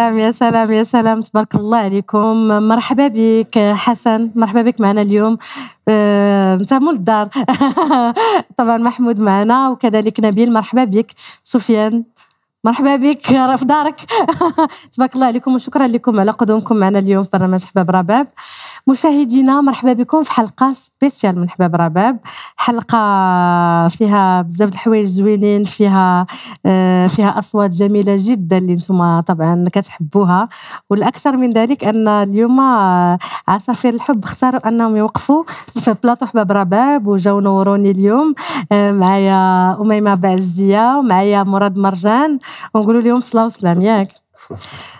سلام يا سلام يا سلام. تبارك الله عليكم. مرحبا بك حسن. مرحبا بك معنا اليوم. آه، انت مول الدار. طبعا محمود معنا وكذلك نبيل. مرحبا بك. سفيان مرحبا بك. في دارك. تبارك الله عليكم وشكرا لكم على قدومكم معنا اليوم في برنامج حباب رباب. مشاهدينا مرحبا بكم في حلقة سبيسيال من حباب رباب. حلقة فيها بزاف الحوايج زوينين فيها آه، فيها أصوات جميلة جدا اللي نتوما طبعا كتحبوها. والأكثر من ذلك أن اليوم آه، عصافير الحب اختاروا أنهم يوقفوا في بلاطو حباب رباب وجاو نوروني اليوم. آه، معايا أميمة بعزية ومعايا مراد مرجان. ونقولوا لهم صلاة وسلام ياك.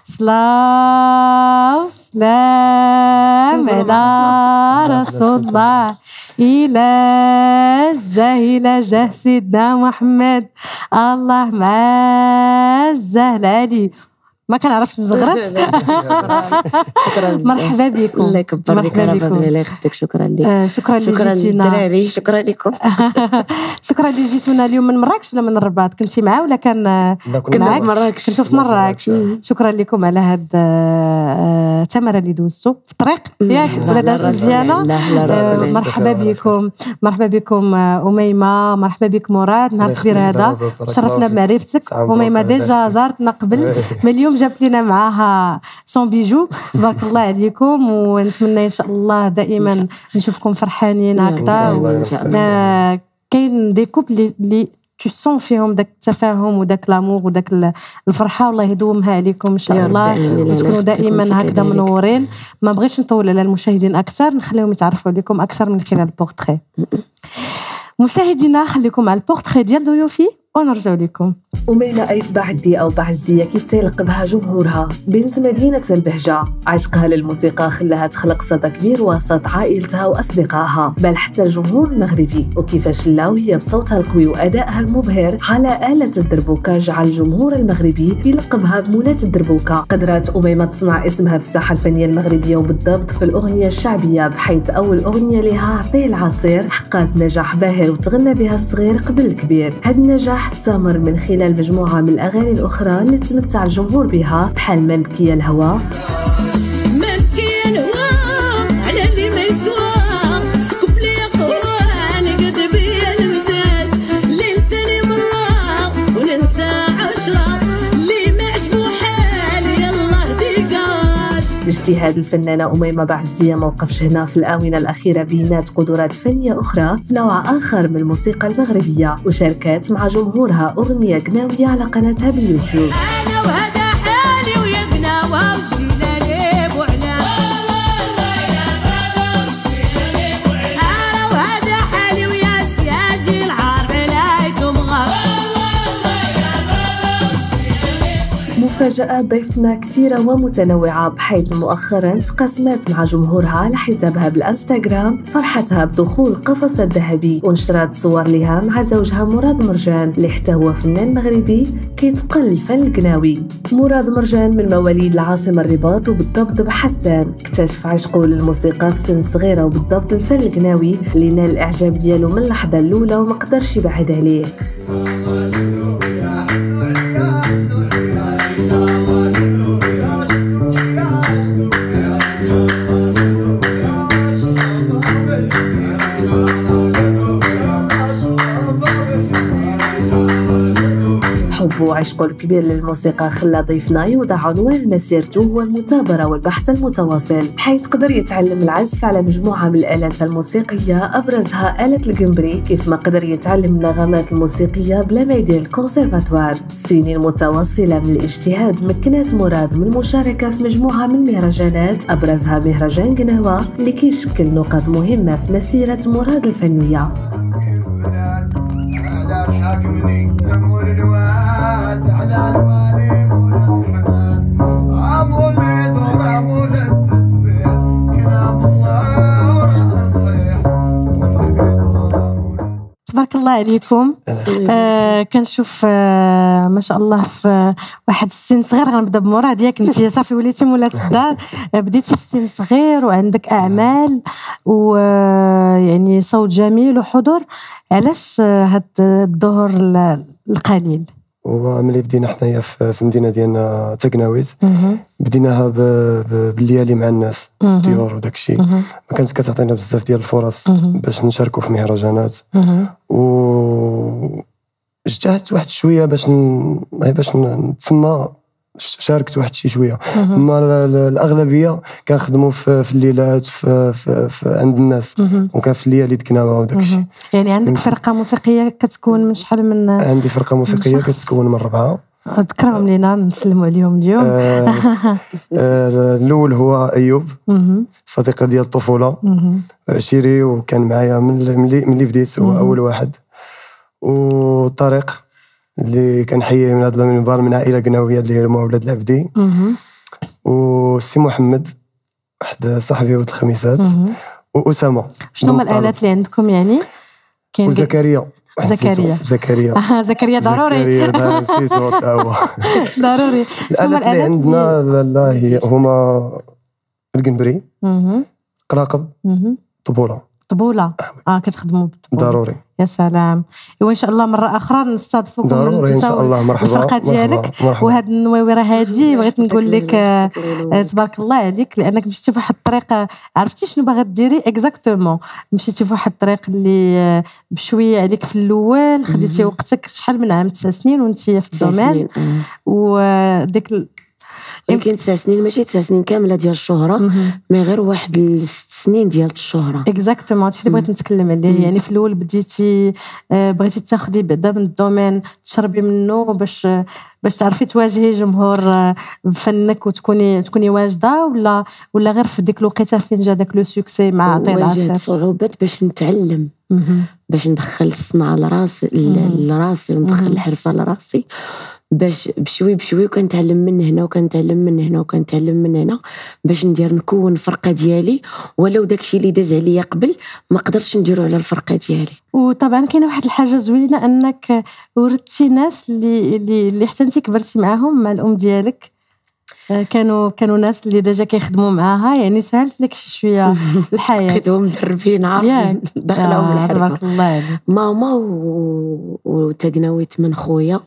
صلاة وسلام على رسول الله إلى جاه إلى جاه سيدنا محمد الله مع ما كنعرفش نزغرت شكرا بزاف. مرحبا بكم. الله يكبر لك مرحبا ربي بكم. الله يخليك. شكرا لك آه، شكرا اللي شكرا للدراري شكرا لكم. شكرا اللي جيتونا اليوم من مراكش ولا من الرباط؟ كنتي معاه ولا كان كنا؟ في مراكش. كنتو في مراكش. شكرا لكم على هاد آه، التمره اللي دوزتو. في الطريق. ياك لا، ولا لا، دازت لا، مزيانه آه،. مرحبا بكم. مرحبا بكم آه، أميمة. مرحبا بك مراد. نهار كبير هذا. تشرفنا. بمعرفتك. أميمة. déjà زارتنا قبل إيه. جابت لنا معاها son bijou. تبارك الله عليكم ونتمنى إن شاء الله دائما نشوفكم فرحانين هكذا. آه، كاين des couples اللي- اللي tu sens فيهم داك التفاهم وداك l'amour وداك ال- الفرحة. والله يدومها عليكم إن شاء الله. وتكونوا دائما هكذا. منورين. ما بغيتش نطول على المشاهدين أكثر نخليهم يتعرفوا عليكم أكثر من خلال البورتري مشاهدينا خليكم على البورتري ديال ضيوفي ونرجع لكم. أميمة أيت باعزية أو باعزية كيف تيلقبها جمهورها؟ بنت مدينة البهجة. عشقها للموسيقى خلاها تخلق صدى كبير وسط عائلتها وأصدقائها. بل حتى الجمهور المغربي. وكيفاش لا وهي بصوتها القوي وأدائها المبهر. على آلة الدربوكة جعل الجمهور المغربي يلقبها بمولاة الدربوكة. قدرت أميمة تصنع اسمها في الساحة الفنية المغربية. وبالضبط في الأغنية الشعبية. بحيث أول أغنية لها عطيه العصير حققت نجاح باهر وتغنى بها الصغير قبل الكبير. هذا النجاح استمر من خلال مجموعة من الأغاني الأخرى اللي تمتع الجمهور بها بحال من بكي الهوى. ديكاش اجتهاد الفنانة أميمة بعزية. ما وقفش هنا في الآونة الأخيرة بينات قدرات فنية أخرى في نوع آخر من الموسيقى المغربية وشاركت مع جمهورها أغنية قناوية على قناتها باليوتيوب. أنا وهذا حالي ويا قناوة وشي مفاجآت ضيفتنا كثيرة ومتنوعة بحيث مؤخرا تقاسمت مع جمهورها على حسابها بالإنستغرام فرحتها بدخول القفص الذهبي ونشرت صور لها مع زوجها مراد مرجان اللي حتى هو فنان مغربي كيتقل الفن القناوي مراد مرجان من مواليد العاصمة الرباط وبالضبط بحسان اكتشف عشقه للموسيقى في سن صغيرة وبالضبط الفن القناوي اللي نال الإعجاب ديالو من اللحظة الأولى وما قدرش يبعد عليه حبه وعشقه الكبير للموسيقى خلى ضيفنا يوضع عنوان مسيرته هو المثابرة والبحث المتواصل. بحيث قدر يتعلم العزف على مجموعة من الآلات الموسيقية أبرزها آلة الجمبري كيف ما قدر يتعلم النغمات الموسيقية بلا ما يدير الكونسيرفاتوار. سنين متواصلة من الاجتهاد مكنت مراد من المشاركة في مجموعة من المهرجانات أبرزها مهرجان قناوة اللي كيشكل نقاط مهمة في مسيرة مراد الفنية. تبارك الله عليكم. آه كنشوف آه ما شاء الله في واحد السن صغير. غنبدأ بمراد ياك انت صافي وليتي مولات الدار. آه، بديتي في سن صغير وعندك أعمال ويعني صوت جميل وحضور. علاش آه، هاد الظهور ال- القليل وملي بدينا حنايا في في المدينة ديالنا تاكناويت بديناها بالليالي مع الناس ديور وداك الشيء ما كانت كتعطينا بزاف ديال الفرص باش نشاركوا في مهرجانات. و اجتهدت واحد شوية باش ن... باش نتسمى شاركت واحد شي شوية. أما ال- ال- الأغلبية كنخدموا في, في الليلات في, في, في عند الناس. وكان في الليالي دكناوه وداك الشيء. يعني عندك فرقة موسيقية كتكون من شحال من عندي فرقة موسيقية. كتكون من ربعة. ذكرهم لينا نسلموا عليهم اليوم. آه، آه، الأول هو أيوب. صديقه ديال الطفولة. عشيري وكان معايا من ملي ملي بديت هو أول واحد. وطارق اللي كنحييه من هذا المنبر من عائلة قناويه اللي هما ولاد العبدي. وسي محمد واحد صاحبي ولد الخميسات. وأسامة شنو هما. الآلات اللي عندكم يعني كاين وزكريا زكريا. زكريا زكريا ضروري زكريا نسيتو ضروري شنو الآلات اللي عندنا لا هي هما القنبري. قراقب. طبوله طبولة آه كتخدموا بالطبولة ضروري. يا سلام. ايوا إن شاء الله مرة أخرى نستضيفوكم ضروري إن شاء الله. مرحبا. مرحبا، ديالك. مرحبا. وهاد النويوره هادي. بغيت نقول لك. آه، آه، تبارك الله عليك لأنك مشيتي في واحد الطريق عرفتي شنو باغا ديري؟ exactement مشيتي في واحد الطريق اللي آه، بشوية عليك في الأول خديتي وقتك شحال من عام؟ تسع سنين وانت في تسع ال domaine. سنين. آه. وديك يمكن تسع سنين ماشي تسع سنين كاملة ديال الشهرة مي غير واحد الست سنين ديال الشهرة. exactement هادشي اللي بغيت نتكلم عليه. يعني في الأول بديتي آه، بغيتي تاخدي بعدا من ال domaine تشربي منه باش باش تعرفي تواجهي جمهور آه، بفنك وتكوني تكوني واجده ولا ولا غير في ديك الوقيته فين جا داك le succès مع واحد عطيه العصير صعوبات باش نتعلم. باش ندخل الصنعه لراسي لراسي وندخل الحرفة لراسي. باش بشوي بشوي وكنتعلم من هنا وكنتعلم من هنا وكنتعلم من هنا باش ندير نكون فرقه ديالي. ولو داكشي اللي داز عليا قبل ما قدرتش نديرو على الفرقة ديالي. وطبعا كاينة واحد الحاجة زوينة أنك وردتي ناس اللي اللي اللي حتى انت كبرتي معاهم مع الأم ديالك. آه، كانوا كانوا ناس اللي déjà كيخدموا معاها يعني سهلت لك شوية الحياة. خدهم مدربين. عارفين دخلهم آه، تبارك الله. عليك ماما و... وتقناويت من خويا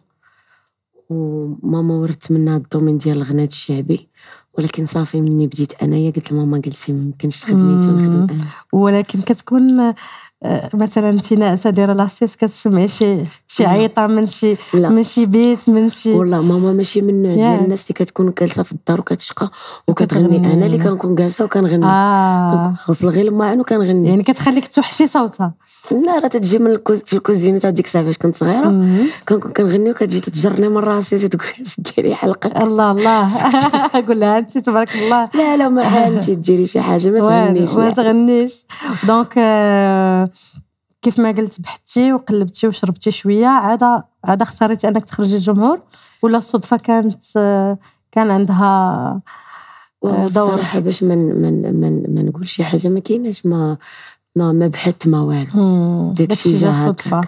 وماما ورثت منها ال domaine ديال الغناء الشعبي. ولكن صافي مني بديت أنايا قلت لماما قلتي ما يمكنش تخدميتي ونخدم أنا. ولكن كتكون مثلا انت ناعسه دايره la sieste كتسمعي شي شي. عيطة من شي لا. من شي بيت من شي والله ماما ماشي من ياك. ديال الناس اللي كتكون جالسة في الدار وكتشقى وكتغني. أنا اللي كنكون جالسة وكنغني آه غسل غير الماعن وكنغني يعني كتخليك توحشي صوتها لا راه تتجي من الكوز... في الكوزينة تاع ديك الساعة فاش كنت صغيرة. كنكون كنغني وكتجي تتجرني من راسي تقول لي حلقك الله الله قول لها انت تبارك الله لا لا ما انت ديري شي حاجة ما تغنيش ما. تغنيش donc آه، كيف ما قلت بحثتي وقلبتي وشربتي شوية عاد عاد اختاريتي أنك تخرجي الجمهور ولا الصدفة كانت كان عندها آه، دور. صراحة باش ما من من ما نقول شي حاجة ما كايناش ما ما ما بحثت ما والو داكشي جا صدفة.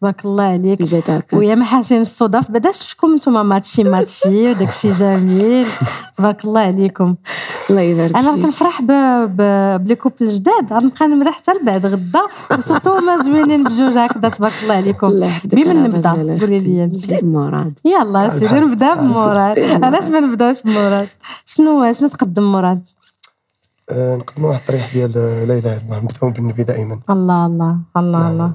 تبارك الله عليك. ويا محاسن الصدف بدا شفتكم نتوما ماتشي ماتشي وداكشي جميل. تبارك الله عليكم. الله يبارك فيك. أنا كنفرح ب les couples الجداد غنبقى نمدح حتى لبعد غدا. و surtout هما زوينين بجوج هكذا تبارك الله عليكم. بمن نبدأ؟ قولي لي أنت. نبدأ بمراد يلا سيدي نبدأ بمراد علاش ما نبدأوش بمراد شنو شنو تقدم مراد أه، نقدموا واحد الطريح ديال لا اله الا الله نبدأو بالنبي دائما. الله الله الله الله.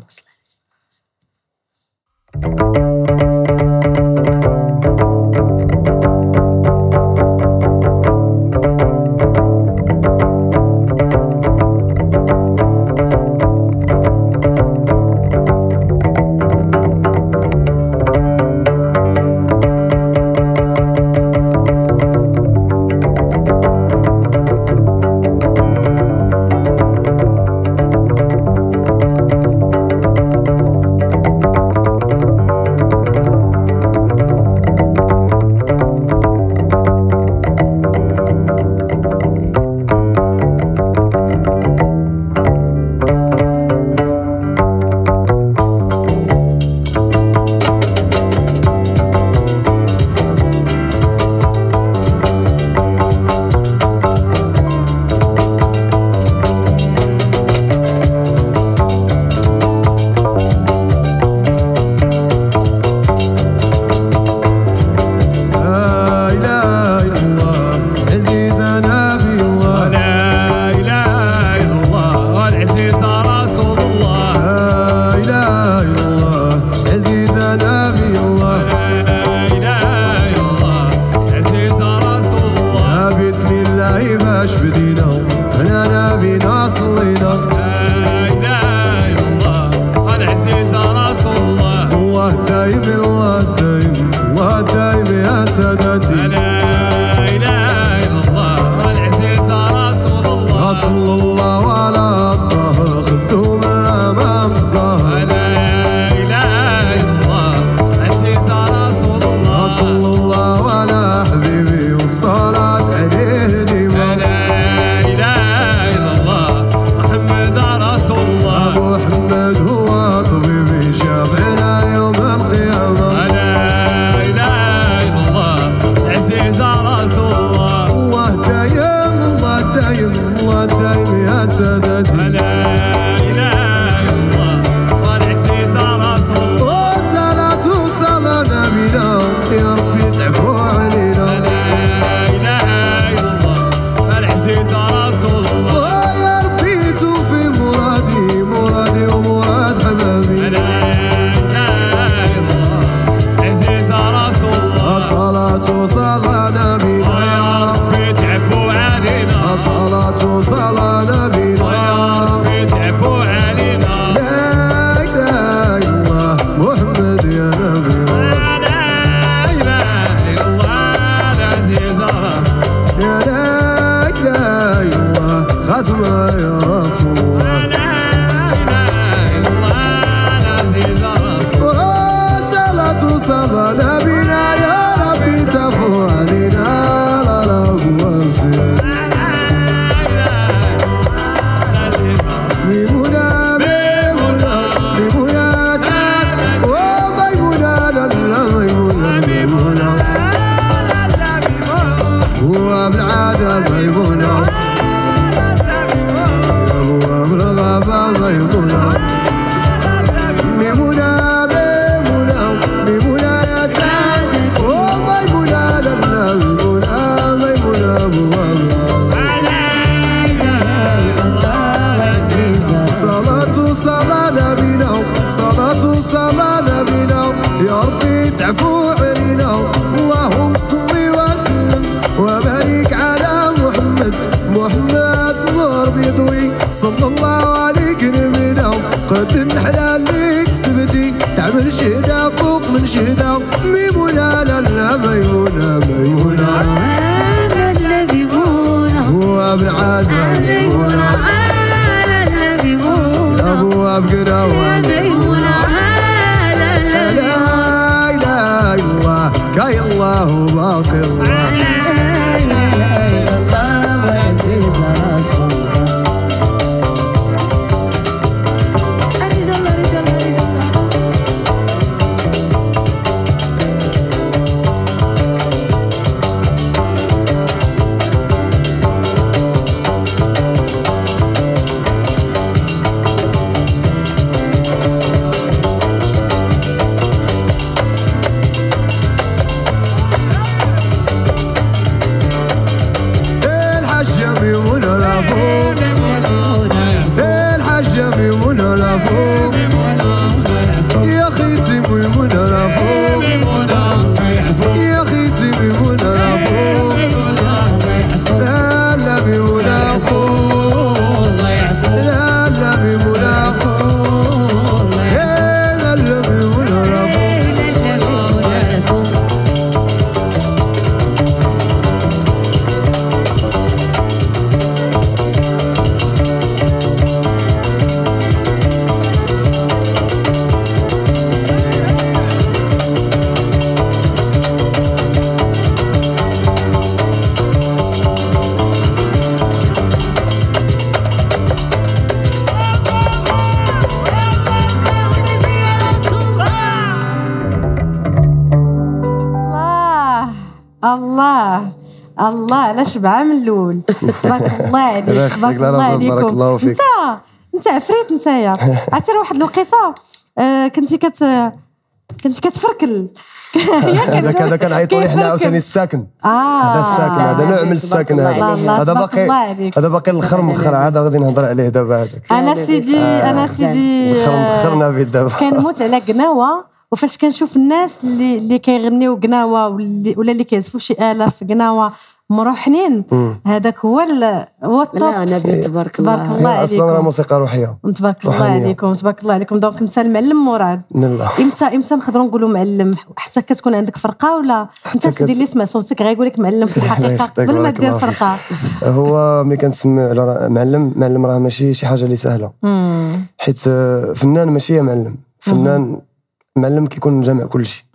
شبعه من الأول. تبارك الله عليك تبارك الله لا، بارك عليكم. الله فيك. انت انت عفريت نتايا. عرفتي راه واحد الوقيته آه، كنتي كت كنتي كتفركل. هذا هذا كنعيطوا ليه حنا. عاوتاني الساكن. آه. هذا الساكن هذا نوع من الساكن هذا. هذا باقي. هذا باقي الخرم مخر عاد غادي نهضر عليه دابا هذاك. أنا سيدي أنا سيدي آه، مخرنا به دابا. كنموت على قناوة وفاش كنشوف الناس اللي اللي كيغنيو قناوة ولا اللي كيعزفوا شي اله في قناوة مروحنين. هذاك هو هو ال top لا نبيل تبارك الله. تبارك الله هي أصلا راه عليكم موسيقى روحيه تبارك الله. عليكم تبارك الله عليكم. donc انت المعلم مراد لا إمتى إمتى نقدروا نقولوا معلم؟ حتى كتكون عندك فرقة ولا؟ انت سيدي اللي سمع صوتك غيقول لك معلم في الحقيقة قبل ما دير. فرقة. هو ملي كنسمي على معلم معلم راه ماشي شي حاجة اللي سهلة. حيت آه، فنان ماشي معلم. فنان معلم كيكون جامع كلشي.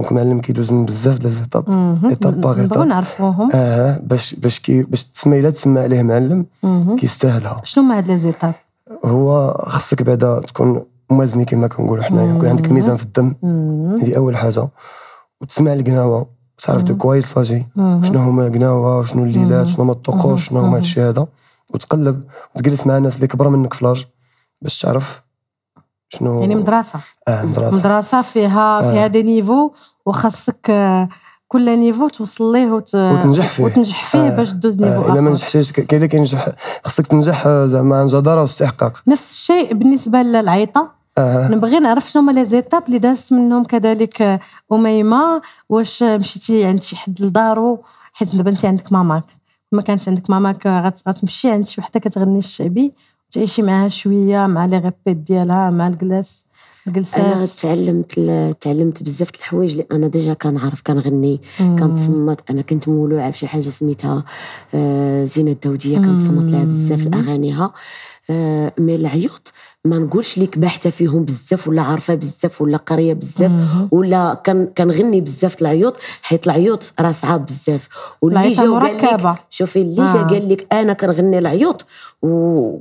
donc معلم كيدوز من بزاف د les étapes. étape par étape نعرفوهم. آه باش باش كي باش تسمى الا تسمى عليه معلم. كيستاهلها. شنو هما هاد les étapes؟ هو خصك بعدا تكون موازني كما كنقولوا حنايا يكون عندك ميزان في الدم. هذه أول حاجة. وتسمع القناوة. وتعرف de quoi il s'agit شنو هما القناوة؟ شنو الليلات؟ شنو هما الطقوس؟ شنو هما هادشي هذا. وتقلب. وتجلس مع ناس اللي كبر منك في l'âge. باش تعرف شنو يعني مدرسة. آه مدرسة. مدرسة فيها فيها des niveaux. وخاصك آه، كل niveau توصل ليه وت... وتنجح فيه. وتنجح فيه آه. باش دوز niveau آه إلا ما نجحتيش كاين اللي كينجح. خصك تنجح آه، زعما عن جدارة واستحقاق. نفس الشيء بالنسبة للعيطة. آه. نبغي نعرف شنو هما les étapes اللي دازت منهم كذلك آه، أميمة. واش مشيتي عند شي حد لدارو حيت دابا انت عندك ماماك. ما كانش عندك ماماك آه، غت- غتمشي عند شي وحدة كتغني الشعبي تعيشي معاها شوية مع les répètes ديالها مع الجلاس أنا تعلمت تعلمت بزاف الحوايج اللي أنا déjà كنعرف كنغني كنتصنت أنا كنت مولوعة بشي حاجة سميتها آه، زينة الداودية كنتصنت لها بزاف لاغانيها آه، mais العيوط ما نقولش ليك باحتة فيهم بزاف ولا عارفة بزاف ولا قاريه بزاف ولا كان كنغني بزاف العيوط حيت العيوط راه صعاب بزاف. واللي جا لك مركبة. شوفي اللي جا آه. قال لك أنا كنغني العيوط و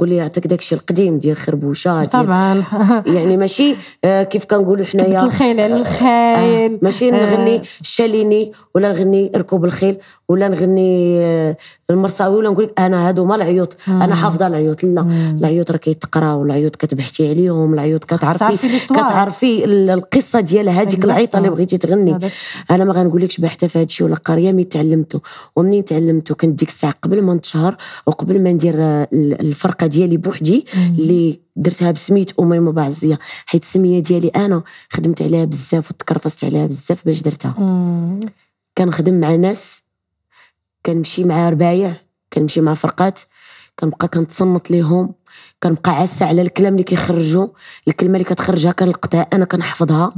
قول لي يعطيك داكشي القديم ديال خربوشة ديال طبعا. يعني ماشي آه، كيف كنقولوا حنايا؟ الخيل على الخيل. آه، ماشي نغني الشاليني ولا نغني ركوب الخيل. ولا نغني آه، المرصاوي ولا نقول لك أنا هادو ما العيوط. أنا حافظة العيوط. لا العيوط راه كيتقراو العيوط كتبحثي عليهم العيوط تعرفي كتعرفي. كتعرفي ال- القصة ديال هذيك العيطة اللي. بغيتي تغني. أنا ما غنقولكش بحثه في هادشي ولا قاريه مي تعلمته ومنين تعلمته كنت ديك الساعة قبل ما نتشهر وقبل ما ندير آه، ال- الفرقة ديالي بوحدي اللي درتها بسميت اميمه بعزيه حيت السمية ديالي أنا خدمت عليها بزاف وتكرفست عليها بزاف باش درتها. كنخدم مع ناس كنمشي مع ربايع كنمشي مع فرقات كنبقى كنتصنت ليهم كنبقى عاسة على الكلام اللي كيخرجوا الكلمة اللي كتخرجها كنلقطها أنا كنحفظها.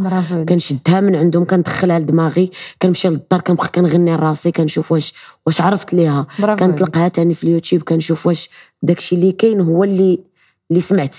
كنشدها من عندهم كندخلها لدماغي كنمشي للدار كنبقى كنغني لراسي كنشوف واش واش عرفت ليها. كنطلقها تاني في اليوتيوب كنشوف واش داكشي اللي كاين هو اللي اللي سمعت.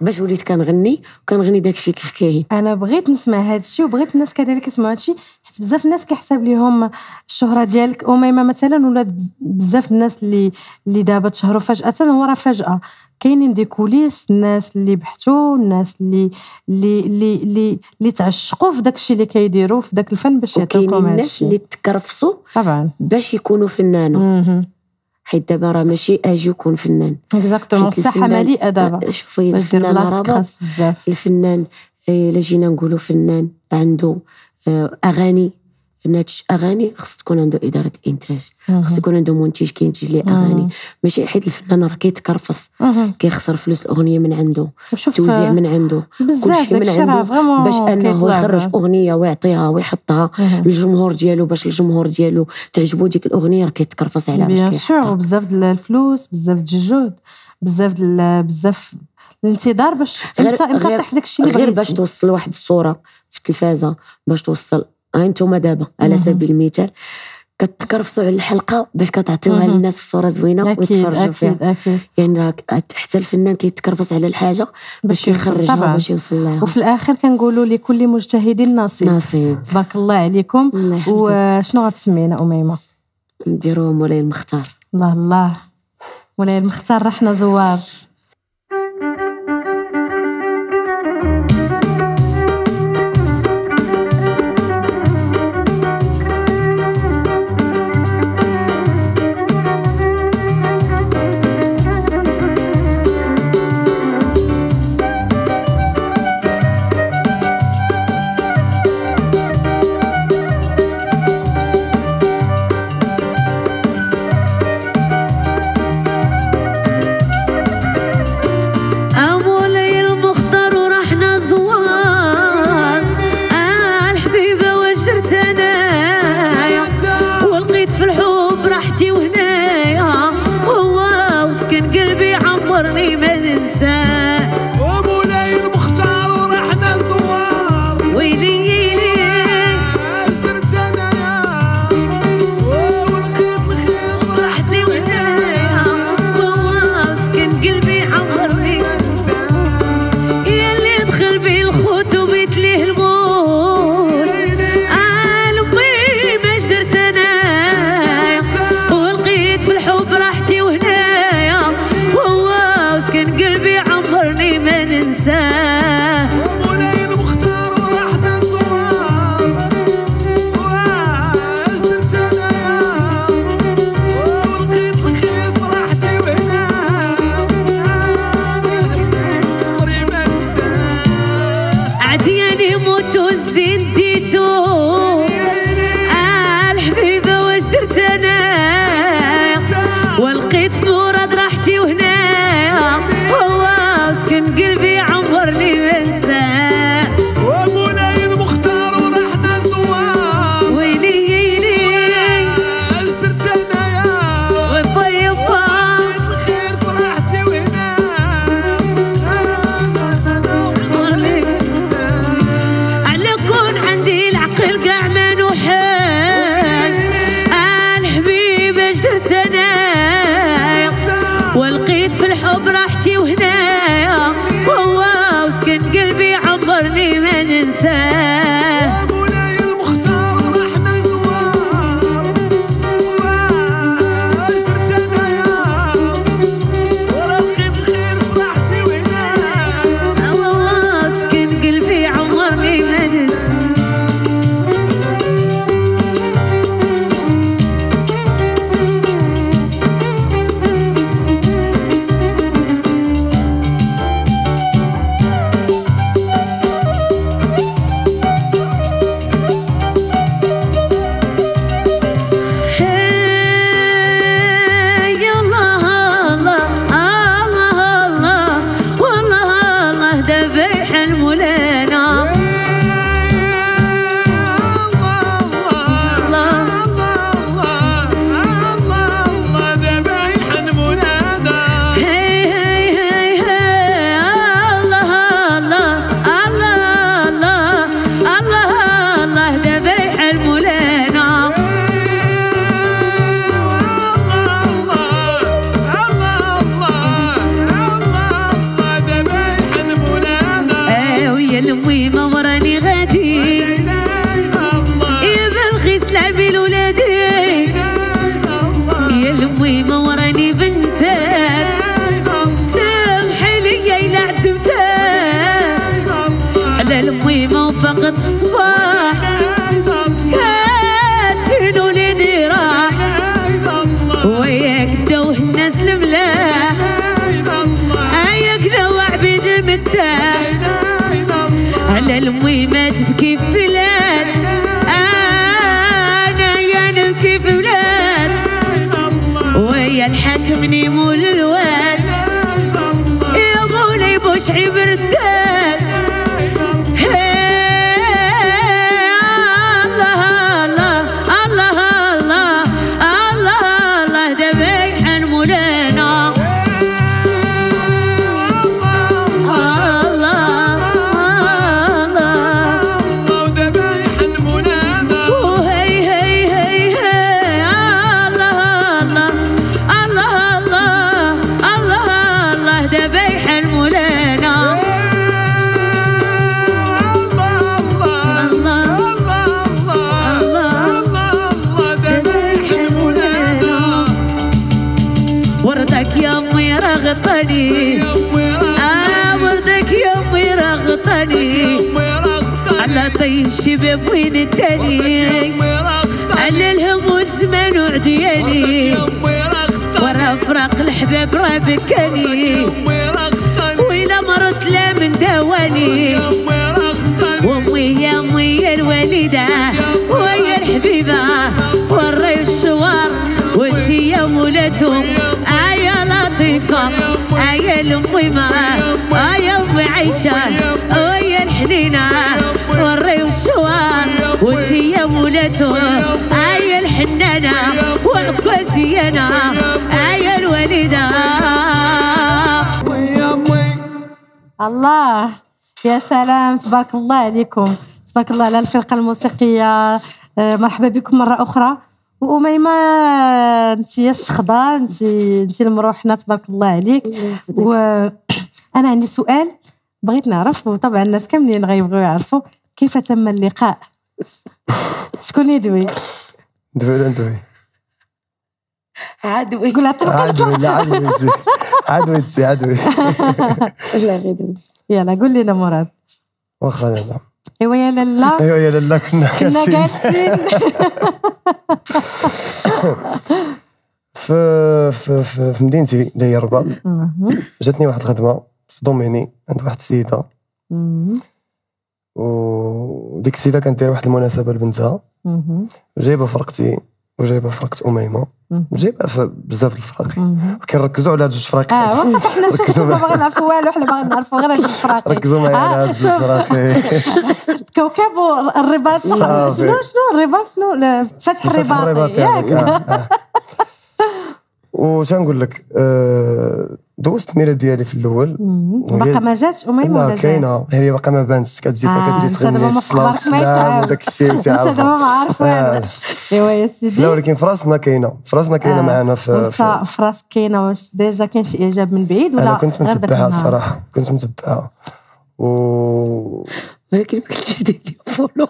باش وليت كنغني وكنغني داكشي كيف كاين. أنا بغيت نسمع هذا الشيء وبغيت الناس كذلك يسمعوا هذا الشيء حيت بزاف الناس كيحسب ليهم الشهرة ديالك. أميمة مثلا ولا بز- بزاف الناس اللي اللي دابا تشهروا فجأة هو راه فجأة. كاينين des coulisses الناس اللي بحثوا الناس اللي اللي اللي اللي, اللي تعشقوا في داك الشيء اللي كيديروا في داك الفن باش يعطيوكم هذا الناس اللي تكرفصوا طبعا. باش يكونوا فنانه مهم. حيت دابا راه ماشي أجي يكون فنان. exactement الساحه الفنان- مليئه دابا. شوفي باش دير الفنان بزاف. الفنان الا جينا نقولوا فنان عنده آه، ناتج أغاني خص تكون عنده إدارة إنتاج خص يكون عنده منتج كينتج ليه أغاني ماشي حيت الفنان راه كيتكرفص. كيخسر فلوس الأغنية من عنده وشوف توزيع من عنده بزاف كلشي من عنده باش أنه يخرج. أغنية ويعطيها ويحطها. للجمهور ديالو باش الجمهور ديالو تعجبو ديك الأغنية راه كيتكرفص عليها باش bien كيحطها sûr وبزاف د الفلوس بزاف د الجهد بزاف بزاف الانتظار باش انت انت طيح داك الشيء اللي غير باش توصل واحد الصورة في التلفازة باش توصل أنتم دابا على سبيل المثال كتكرفصوا على الحلقة باش كتعطيوها. للناس في صوره زوينه ويتفرجوا فيها. أكيد. يعني راه حتى الفنان كيتكرفص على الحاجة باش. يخرجها. باش يوصل لها. وفي الآخر كنقولوا لكل مجتهد نصيب. نصيب. تبارك الله عليكم. وشنو غتسمينا أميمة؟ نديرو مولاي المختار. الله الله. مولاي المختار رحنا زوار. يا مولاتهم آية لطيفة آية الميمة آية أم عيشة ويا الحنينة والري والشوار وانتي يا مولاتهم آية الحنانة وعقبة زينة آية الوالدة الله يا سلام تبارك الله عليكم. تبارك الله على الفرقة الموسيقية. آه، مرحبا بكم مرة أخرى. وأميمة انت يا الشخضة انت انت المروحنا تبارك الله عليك. وأنا عندي سؤال بغيت نعرف وطبعا الناس كاملين غيبغيو يعرفوا. كيف تم اللقاء؟ شكون يدوي؟ ندوي ولا ندوي؟ عدوي. قولها طلق عدوي لا عدوي. عدوي عدوي. لا غير دوي. يلا قول لنا مراد. واخا لا ايوا يا لالا ايوا يا لالا كنا كنا جالسين في في في, في مدينتي اللي هي الرباط جاتني واحد الخدمة في دوميني عند واحد السيدة. وديك السيدة كانت دايرة واحد المناسبة لبنتها. جايبة فرقتي. وجايبة فرقة أميمة. جايبة بزاف د الفراقي. كنركزوا على هاد جوج فراقي آه واخا حنا شوف ما. باغي نعرفوا والو حنا باغي نعرفوا غير هاد الفراقي ركزوا معايا على آه، هاد جوج شوف. فراقي كوكب والرباط. شنو شنو الرباط شنو فتح الرباط ياك آه، آه. وش نقول لك؟ آه، دوزت الميره ديالي في الأول. باقا ما جاتش اميمه ولا كاينة. هي باقا ما بانتش. كتجي آه، كتجي تغني يتعب. وداك الشيء أنت دابا ما عارف آه. أيوا يا سيدي. لا ولكن في راسنا كاينة. في راسنا كاينة آه. معنا في, في راسك كاينة واش déjà كاين شي إعجاب من بعيد ولا أنا كنت متبعها؟ الصراحه كنت متبعها و ولكن ما كنتش دير لي follow.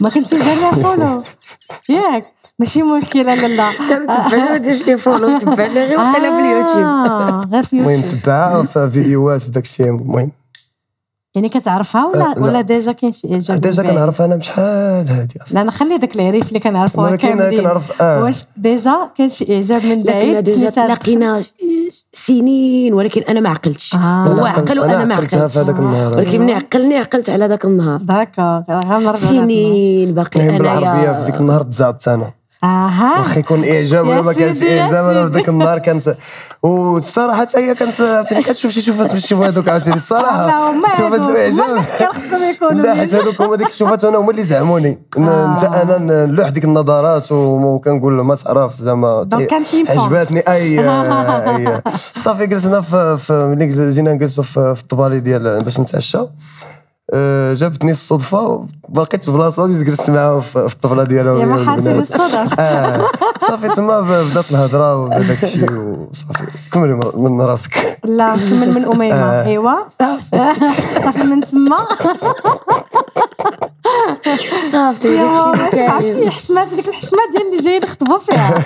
ما كنتش داير follow. ياك. ماشي مشكله لالا كانوا تبعنا ما ديرش لي follow تبعنا غير وقيلا في اليوتيوب. غير في المهم يوتيوب تبعها في فيديوهات وداك الشيء. المهم. يعني كتعرفها ولا لا. ولا déjà كاين شي اعجاب déjà بعيد؟ كنعرف أنا بشحال هادي أصلا. لا أنا خلي داك العريف اللي أنا كاملين. كنعرف- آه. واش ديجا كان شي اعجاب من بعيد déjà تلاقينا سنين ولكن أنا ما عقلتش. آه. هو عقل أنا وأنا ما عقلتش في هذاك النهار. ولكن ملي عقلني عقلت على ذاك النهار. داكوغ غنرجع سنين باقي المهم بالعربية في انايا ديك النهار تزعدت أنا. أها. واخا يكون إعجاب ولا ما كانش إعجاب؟ أنا في. ذاك النهار كانت والصراحة حتى هي كانت عرفتي كتشوف شي شوفات باش شوفوا هذوك عرفتي الصراحه شوفات الإعجاب. لا. حيت هذوك هما ديك الشوفات أنا هما اللي زعموني. آه. انت أنا نلوح ديك النظرات وكنقول له ما تعرف زعما عجباتني. اي أي. صافي جلسنا في, ملي جينا نجلسوا في الطبالي ديال باش نتعشى آه، جابتني الصدفة بقيت في بلاصة جلست معاه في في الطبله ديالها يا محاسن. الصدف آه، صافي تما بدأت الهضرة وبدا داك الشيء وصافي. كملي من- من راسك. لا كمل من أميمة. آه. ايوا صافي من تما. صافي عرفتي حشمات ديك الحشمات ديال اللي جايين نخطبوا فيها.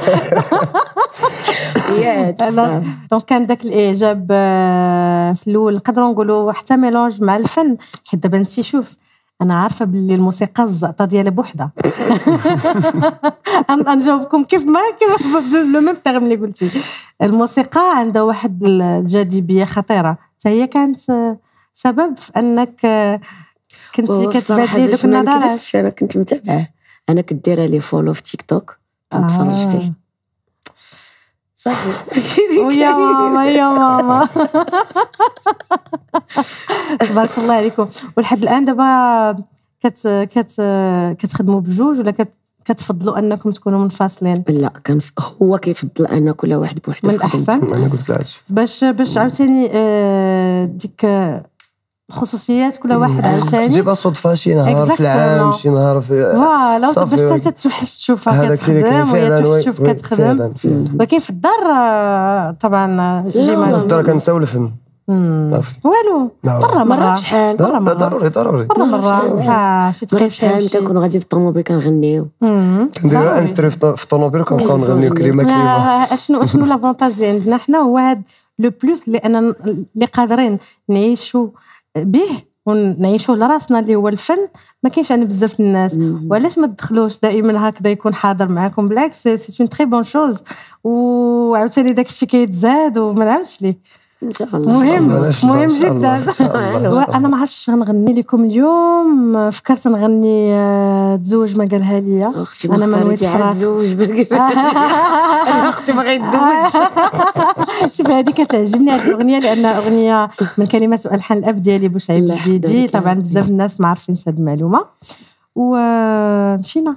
donc كان داك الإعجاب آه، في الأول. نقدروا نقولوا حتى mélange مع الفن. حيت دابا انت شوف أنا عارفة باللي الموسيقى الزعطة ديالها بوحدها. غنجاوبكم كيف ما كيف les mêmes termes اللي قلتي. الموسيقى عندها واحد الجاذبية خطيرة. حتى هي كانت آه، سبب في أنك آه، كنتي كتبادلي باش دوك النظرات أنا كنت متابعة. أنا كنت دايرة لي follow في تيك توك كنتفرج آه. فيه. صافي. ويا ماما يا ماما. تبارك الله عليكم. ولحد الآن دابا كت كت كتخدموا بجوج ولا كت كتفضلوا أنكم تكونوا منفصلين؟ لا كان ف- هو كيفضل أن كل واحد بوحده من. الأحسن؟ أنا قلت لها باش باش عاوتاني آه، ديك خصوصيات كل واحد عاوتاني تجيبها صدفه شي نهار في العام. شي نهار في voilà. باش انت توحش تشوفها كتخدم وهي توحش تشوف كتخدم. ولكن في الدار طبعا jamais. الدار كنساو الفن. والو لا. مرة مرة. مرة بشحال؟ مرة لا مرة. ضروري ضروري. مرة مرة. ها شي مرة تقيس بشحال؟ تنكونوا غادي في الطوموبيل كنغنيو. كنديروا انستري في الطوموبيل وكنبقاو نغنيو كلمة كلمة. آه، شنو شنو l'avantage اللي عندنا حنا؟ هو هاد le plus اللي أنا اللي قادرين نعيشوا به ونعيشوا لراسنا اللي هو الفن. ما كاينش عند بزاف الناس. وعلاش ما تدخلوش دائما هكذا يكون حاضر معكم بالعكس c'est une très bonne chose وعاوتاني داك الشيء كيتزاد وما نعاودش ليك إن شاء الله. مهم مهم جدا. وأنا ما عرفتش غنغني لكم اليوم. فكرت نغني آه، تزوج ما قالها لي. أختي أنا ما ما نويت فراق زوج أنا أختي باغا يتزوج شوف هذه كتعجبني هذه الأغنية لأنها أغنية من كلمات والحان الأب ديالي بوشعيب الله جديدي يحفظك. يا طبعا. بزاف الناس ما عارفينش هذه المعلومة. ومشينا.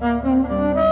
Thank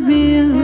sabia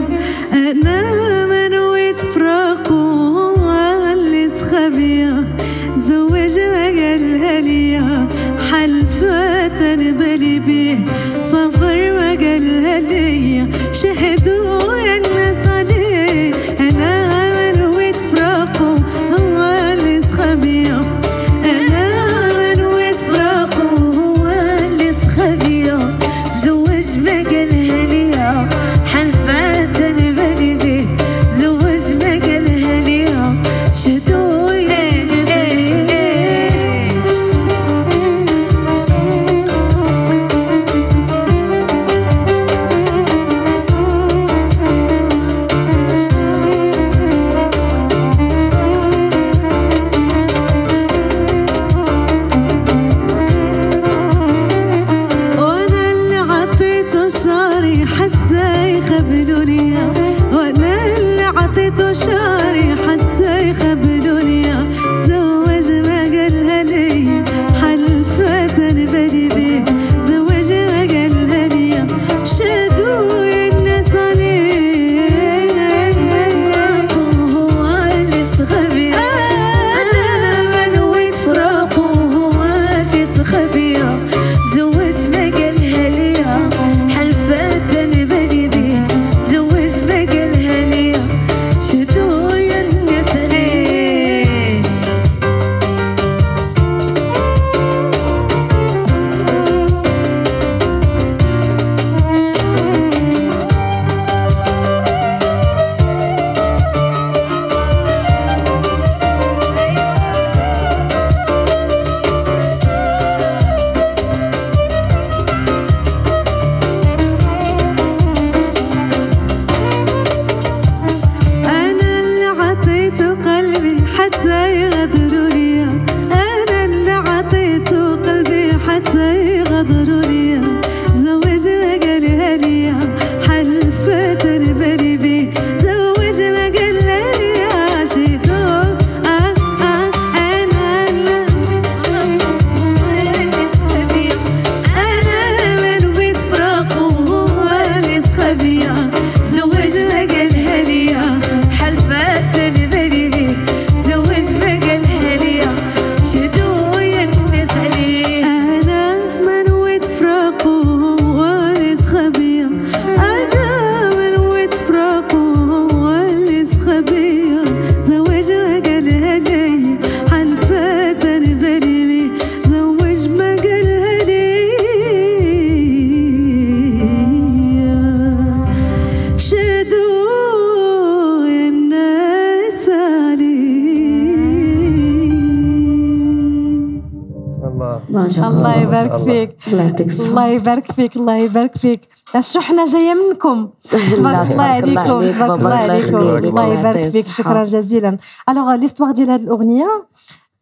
الله يبارك. فيك. الله يعطيك الصحة. الله يبارك فيك الله يبارك فيك. الشحنة جاية منكم. تبارك الله عليكم عليك، تبارك الله عليكم. الله يبارك فيك. شكرا جزيلا. alors l'histoire ديال هذه الأغنية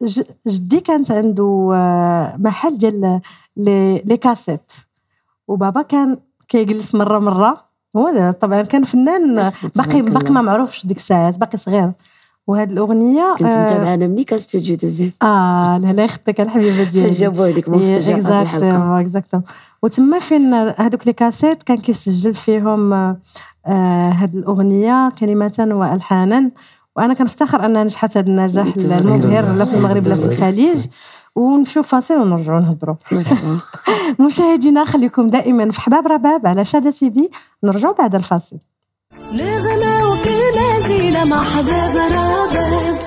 ج- جدي كانت عنده محل ديال les cassettes وبابا كان كيجلس مرة مرة. هو طبعا كان فنان. باقي باقي. ما معروفش ديك الساعات. باقي صغير. وهاد الأغنية كنت آه، متابعانا ملي كان ستوديو دوزيام آه لا يختك الحبيبه ديالي. فجابوه لك exactement exactement وتما فين هذوك لي كاسيت كان كيسجل فيهم آه، آه، هاد الأغنية كلمة وألحانا. وأنا كنفتخر انها نجحت هذا النجاح المبهر الله. لا في المغرب لا في الخليج. ونمشيو فاصل ونرجعوا نهضروا. مشاهدينا خليكم دائما في حباب رباب على شادة تي في. نرجعوا بعد الفاصل. لغنا وكلمة زينة مع حباب رابب.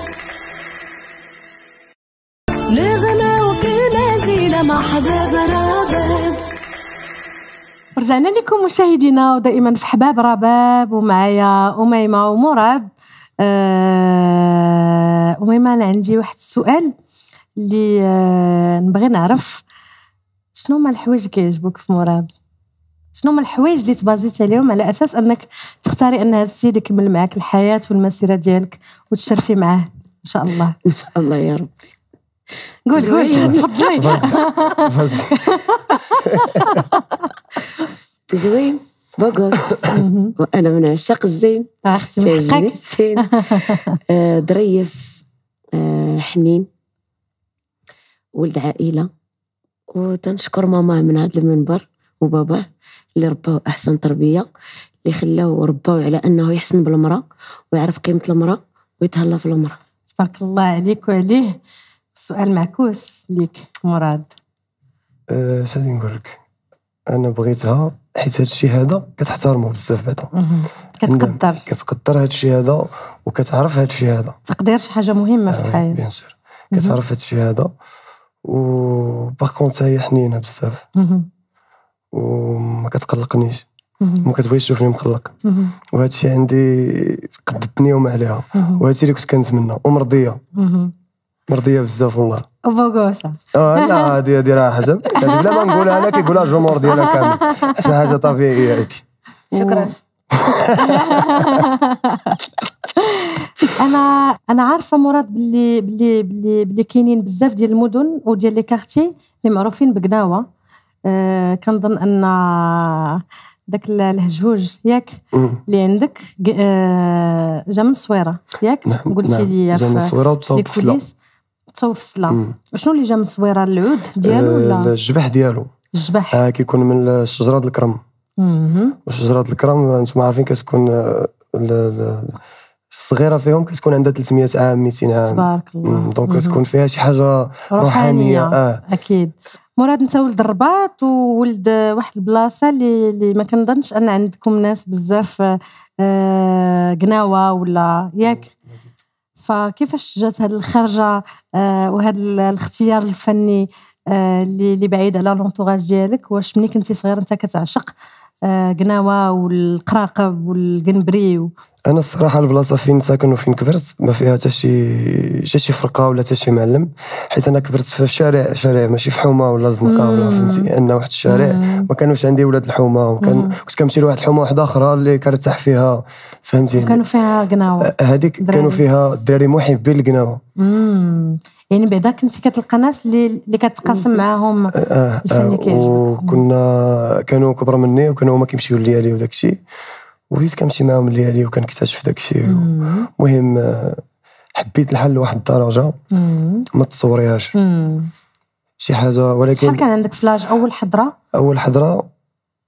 لغنا وكلمة زينة مع حباب رابب. رجعنا لكم مشاهدينا ودائما في حباب رباب ومعايا أميمة ومراد. آه المهم أنا عندي واحد السؤال اللي آه نبغي نعرف شنو هما الحوايج كيعجبوك في مراد؟ شنو هما الحوايج اللي تبازيت عليهم على أساس أنك تختاري أن هذا السيد يكمل معك الحياة والمسيرة ديالك وتشرفي معاه. إن شاء الله. إن شاء الله يا رب قول قول. تفضلي. زوين. بقول. وأنا من عشاق الزين. آه، تعجبني الزين. آه، ظريف آه، حنين. ولد عائلة. وتنشكر ماما من هذا المنبر وباباه. اللي رباو أحسن تربية اللي خلاو رباو على أنه يحسن بالمرأة ويعرف قيمة المرأة ويتهلا في المرأة. تبارك الله عليك وعليه. سؤال معكوس ليك مراد. اش غادي نقول لك أنا بغيتها حيت هذا الشيء هذا كتحترمه بزاف بعدا. كتقدر. كتقدر هذا الشيء هذا وكتعرف هذا الشيء هذا. تقدير شي حاجة مهمة في الحياة. بيان sûr. كتعرف هذا الشيء هذا و par contre هي حنينة بزاف. وما كتقلقنيش. ما كتبغيش تشوفني مقلق. وهذا الشيء عندي قدتني وما عليها. وهذا الشيء اللي كنت كنتمنى. ومرضية. مرضية بزاف والله. وبوغوسا آه لا هادي هادي راه حاجة بلا ما نقولها أنا كيقولها الجمهور ديالها كامل. شي حاجة طبيعية هادي شكرا. أنا أنا عارفة مراد باللي باللي باللي, باللي كاينين بزاف ديال المدن وديال لي كارتي اللي معروفين بقناوة. آه كنظن أن داك ال- الهجوج ياك. اللي عندك آه جا من الصويره ياك؟ نعم قلتي نعم. لي جا من الصويره وتصاوب في السلا تصوب في السلا. شنو اللي جا من الصويره العود ديالو آه، ولا؟ الجبح ديالو. الجبح آه كيكون من شجره الكرم. وشجره الكرم أنتم عارفين كتكون آه، ال- ال- الصغيرة فيهم كتكون عندها 300 عام 200 عام. تبارك الله. دونك. كتكون فيها شي حاجة روحانية. روحانية آه. أكيد. مراد أنت ولد الرباط وولد واحد البلاصة اللي اللي ما كنظنش أن عندكم ناس بزاف آه، قناوة ولا ياك؟ فكيفاش جات هذه الخرجة آه، وهذا ال- الاختيار الفني آه، اللي اللي بعيد على لونتوراج ديالك؟ واش ملي كنتي صغير أنت كتعشق قناوة والقراقب والقنبري أنا الصراحة البلاصة فين ساكن وفين كبرت ما فيها حتى شي حتى شي فرقة ولا حتى شي معلم حيت أنا كبرت في شارع شارع ماشي في حومة ولا زنقة ولا. فهمتي ان واحد الشارع. ما كانوش عندي ولاد الحومة وكان. كنت كنمشي لواحد الحومة واحدة أخرى اللي كنرتاح فيها فهمتي وكانوا فيها قناوة هذيك دراري. كانوا فيها الدراري محبين القناوة. يعني بعدا كنتي كتلقى ناس اللي اللي كتقاسم معاهم آه الفن اللي كيعجبك. وكنا كانوا كبر مني وكانوا هما كيمشيو الليالي وداك الشيء وليت كنمشي معاهم الليالي وكنكتشف داك الشيء. المهم آه، حبيت الحل لواحد الدرجة. ما تصوريهاش. شي حاجة شحال ولكن كان عندك فلاج أول حضرة؟ أول حضرة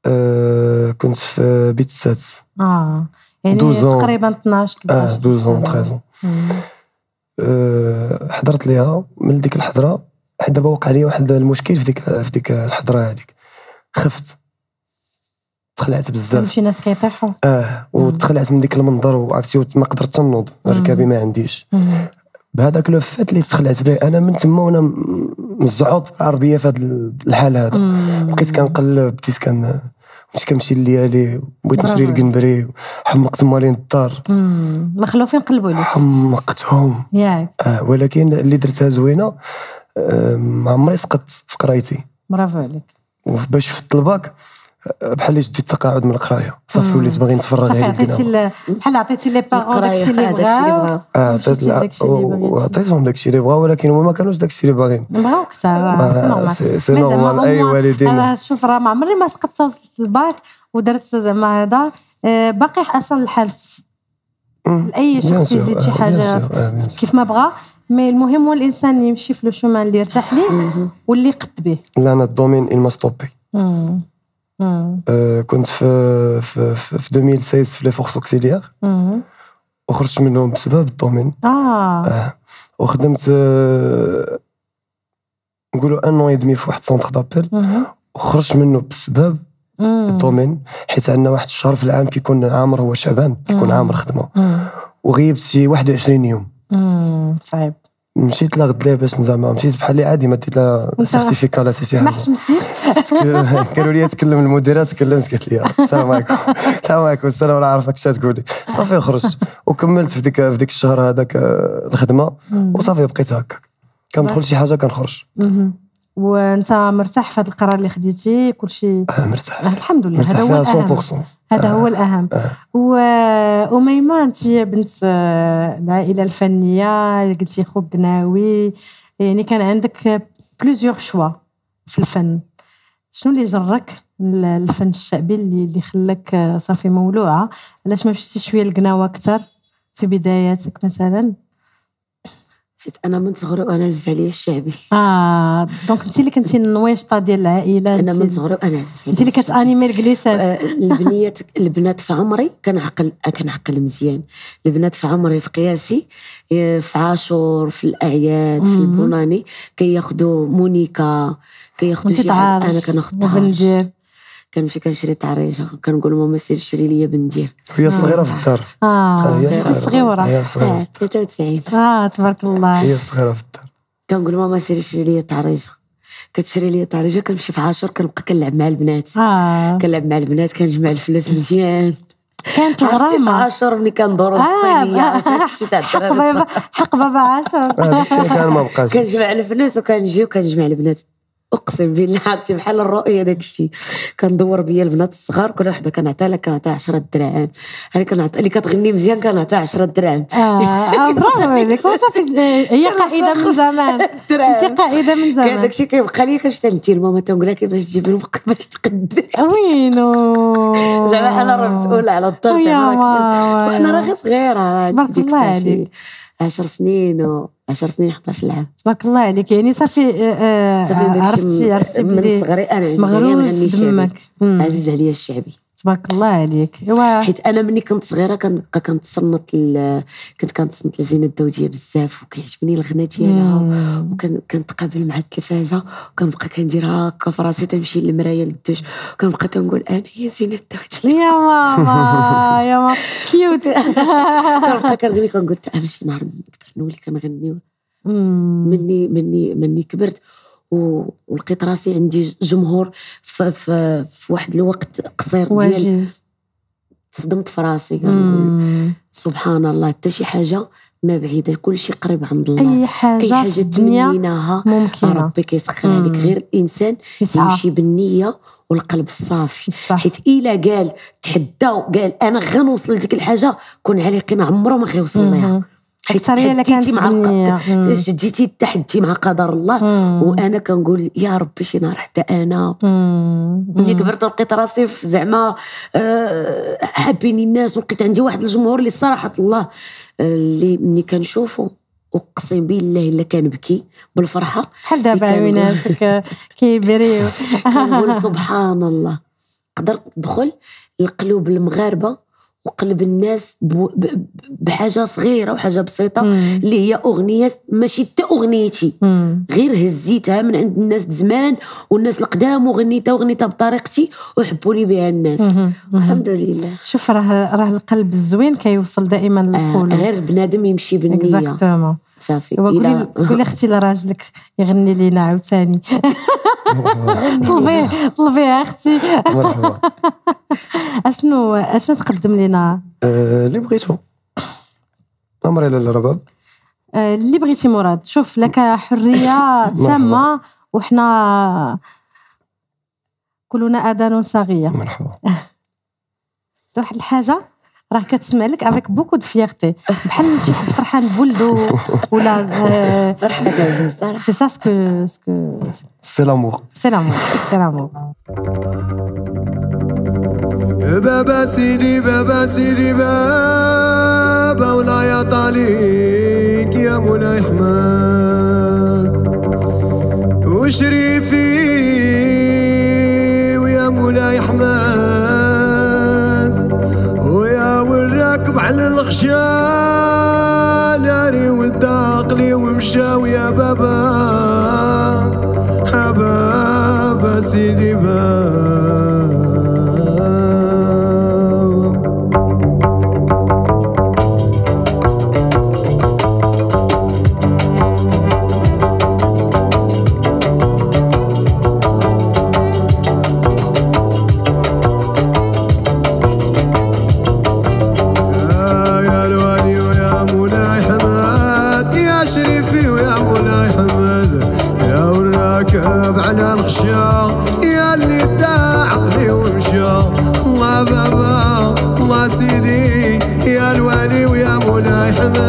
آه كنت في بيت السادس. آه. يعني 12 ans. تقريبا 12 آه 13 12 13 مم. آه حضرت ليها. من ديك الحضرة حيت دابا وقع لي واحد المشكل في ديك في ديك الحضرة هذيك خفت. تخلعت بزاف. شي ناس كيطيحوا آه وتخلعت من ديك المنظر وعرفتي ما قدرت تنوض ركابي ما عنديش. بهذاك لو فات اللي تخلعت به أنا من تما وأنا مزعوط بالعربيه في هذا الحال هذا. بقيت كنقلب بديت كان مشيت كنمشي الليالي بغيت نشري. القنبري حمقت مالين الدار. مم. مخلوفين قلبوا عليك حمقتهم. ياك. آه ولكن اللي درتها زوينة آه ما عمري سقطت في قرايتي. برافو عليك. وباش الباك آه، بحال اللي جديت التقاعد من القراية صافي. وليت باغي نتفرغ صافي غير عطيتي بحال عطيتي les parents داكشي اللي آه، بغاو بغاو. آه. عطيتهم داكشي اللي بغا ولكن هما ما كانوش داكشي اللي باغين بغاو كثر آه، c'est normal هما- والدين. أنا شوف راه ما عمري ما سقطت وصلت للباك ودرت زعما هذا آه، باقي احسن الحال. أي شخص يزيد شي آه، حاجة آه،. كيف ما بغى mais المهم هو الإنسان يمشي في le chemin اللي يرتاح ليه واللي يقد به لا أنا ال domaine il m'a كنت في في في في 2016 في les forces auxiliaires. وخرجت منهم بسبب ال domaine آه آه وخدمت آه، نقولوا un an et demi في واحد centre d'appel. وخرجت منه بسبب. الدومين حيت عندنا واحد الشهر في العام كيكون عامر هو شعبان كيكون. عامر خدمة. وغيبت شي 21 يوم. صعيب مشيت لا غد ليه باش زعما مشيت بحال اللي عادي ما ديت لا certificat لا شي ما حاجة حشمتيش قالوا لي تكلم المديرات كلمت قالت لي السلام عليكم. السلام عليكم السلام ولا عارفك اش تقولي صافي خرجت وكملت في ديك في ديك الشهر هذاك آه، الخدمة. وصافي بقيت هكاك كندخل شي حاجة كنخرج. وانت مرتاح في هذا القرار اللي خديتي؟ كلشي آه، مرتاح. الحمد لله هذا هو فيها الأهم. 100% هذا هو الأهم. وأميمة أنت بنت آه، العائلة الفنية اللي قلتي خوك قناوي يعني كان عندك plusieurs choix في الفن. شنو اللي جرك الفن الشعبي اللي اللي خلاك آه، صافي مولوعة؟ علاش ما مشيتي شوية للقناوه أكثر في بداياتك مثلا؟ حيت أنا من صغري وأنا عزيز عليا الشعبي. آه donc انت اللي كنتي النويشطه ديال العائلة أنا من صغري وأنا عزيز انت اللي. كتانيمي الجليسات آه، البنيات البنات في عمري كنعقل كنعقل مزيان. البنات في عمري في قياسي آه، في عاشور في الأعياد في البوناني كياخذوا مونيكا كياخذوا أنا كناخذ وبندير كنمشي كنشري تعريجه كنقول ماما سير شري لي بندير. هي الصغيره في الدار. آه هي صغيرة. هي الصغيره آه 93 آه تبارك الله. هي الصغيره في الدار. كنقول ماما سير شري لي تعريجه كتشري لي تعريجه كنمشي في عاشور كنبقى كنلعب مع البنات. آه. كنلعب مع البنات كنجمع الفلوس مزيان. كانت الغرامة. عاشور ملي كندورو الصينية. داكشي تاع حق بابا حق بابا عاشر هذاك الشيء اللي كان ما بقاش. كنجمع الفلوس وكنجي وكنجمع البنات. أقسم بالله عرفتي بحال الرؤية داك الشيء كندور بيا البنات الصغار كل وحده كنعطيها لها كنعطيها 10 دراهم. هذه كنعطي اللي كتغني مزيان كنعطيها 10 دراهم. آه آه، برافو عليك. وصافي. آه، هي قائدة من زمان. انت قائدة من كان زمان. داكشي كيبقى لي كنمشي ندير ماما تنقول لها كيفاش تجيب لهم باش تقد وينو؟ زعما أنا راه مسؤولة على الدار زعما ماما، راه- وأنا راه غير صغيرة تبارك الله عليك. 10 سنين و 10 سنين 11 عام تبارك الله عليك. يعني صافي آه، آه، صافي عرفتي عرفتي من صغري أنا عزيز عليا مغروس في دمك. عزيز عليا الشعبي. تبارك الله عليك. إيوا. حيت أنا ملي كنت صغيرة كنبقى كنتصنت كنت كنتصنت لزينه الدودية بزاف وكيعجبني الغنى ديالها وكنتقابل مع التلفازة وكنبقى كندير هكا في راسي تنمشي للمرايه للدوش وكنبقى تنقول أنا هي زينه الدودية. يا ماما يا ماما. كيوت. كنبقى كنغني كنقول أنا شي نهار ملي نكبر نولي كنغني. مني مني مني كبرت. ولقيت راسي عندي جمهور في, في, في واحد الوقت قصير ديال تصدمت في راسي كنقول. سبحان الله حتى شي حاجة ما بعيدة كل شيء قريب عند الله. أي حاجة أي حاجة تمنيناها ممكنة. ربي كيسخرها لك غير الإنسان. يمشي بالنية والقلب الصافي. حيت إلا قال تحدى وقال أنا غنوصل لديك الحاجة كون على يقين عمره ما غيوصل ليها. أكثرية اللي كانت مع. جديتي التحدي مع قدر الله. مم. وأنا كنقول يا ربي شي نهار حتى أنا. ملي كبرت ولقيت راسي زعما آه، حابيني الناس ولقيت عندي واحد الجمهور اللي صراحة الله آه، اللي ملي كنشوفو. اقسم بالله إلا كنبكي بالفرحة. بحال دابا عيوناتك كيبريو. كنقول سبحان الله. قدرت ندخل لقلوب المغاربة وقلب الناس بحاجة صغيرة وحاجة بسيطة مم. اللي هي أغنية ماشي حتى أغنيتي. مم. غير هزيتها من عند الناس زمان والناس القدام وغنيتها وغنيتها بطريقتي وحبوني بها الناس. الحمد لله. شوف راه راه القلب الزوين كيوصل دائما آه للقلوب. غير بنادم يمشي بالنية. exactement. صافي. قولي قولي أختي لراجلك يغني لينا عاوتاني. طلبيه طلبيه أختي مرحبا اشنو اشنو تقدم لنا اللي بغيتو عمري على الرباب اللي بغيتي مراد شوف لك حريه تامه وحنا كلنا اذان صاغيه مرحبا واحد الحاجة راه كتسمع لك avec beaucoup de vérité بحال شي حد فرحان بولدو ولا آه، مرحبا صراحة. c'est ça ce que ce que c'est l'amour c'est l'amour c'est l'amour بابا سيدي بابا سيدي بابا ولا يا طاليك يا مولاي حماد وشريفي ناري والداقلي ومشاو يا بابا يا بابا. سيدي بابا.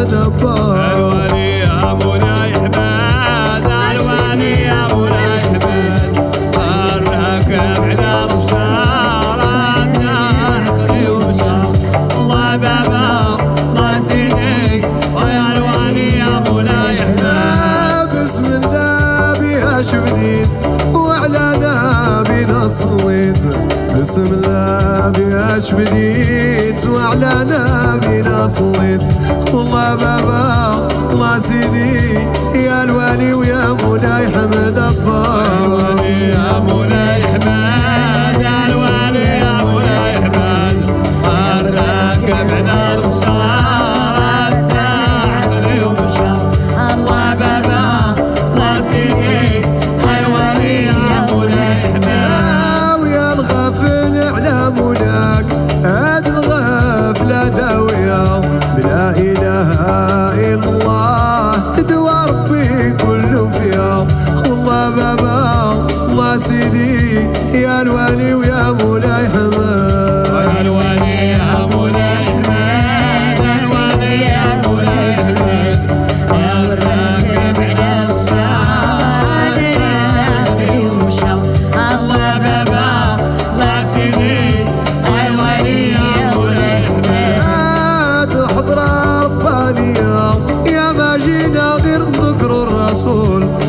the bar. اسم لا بياش بديت وعلى نبي صليت والله بابا الله سيدي يا الوالي ويا مولاي حمد. sol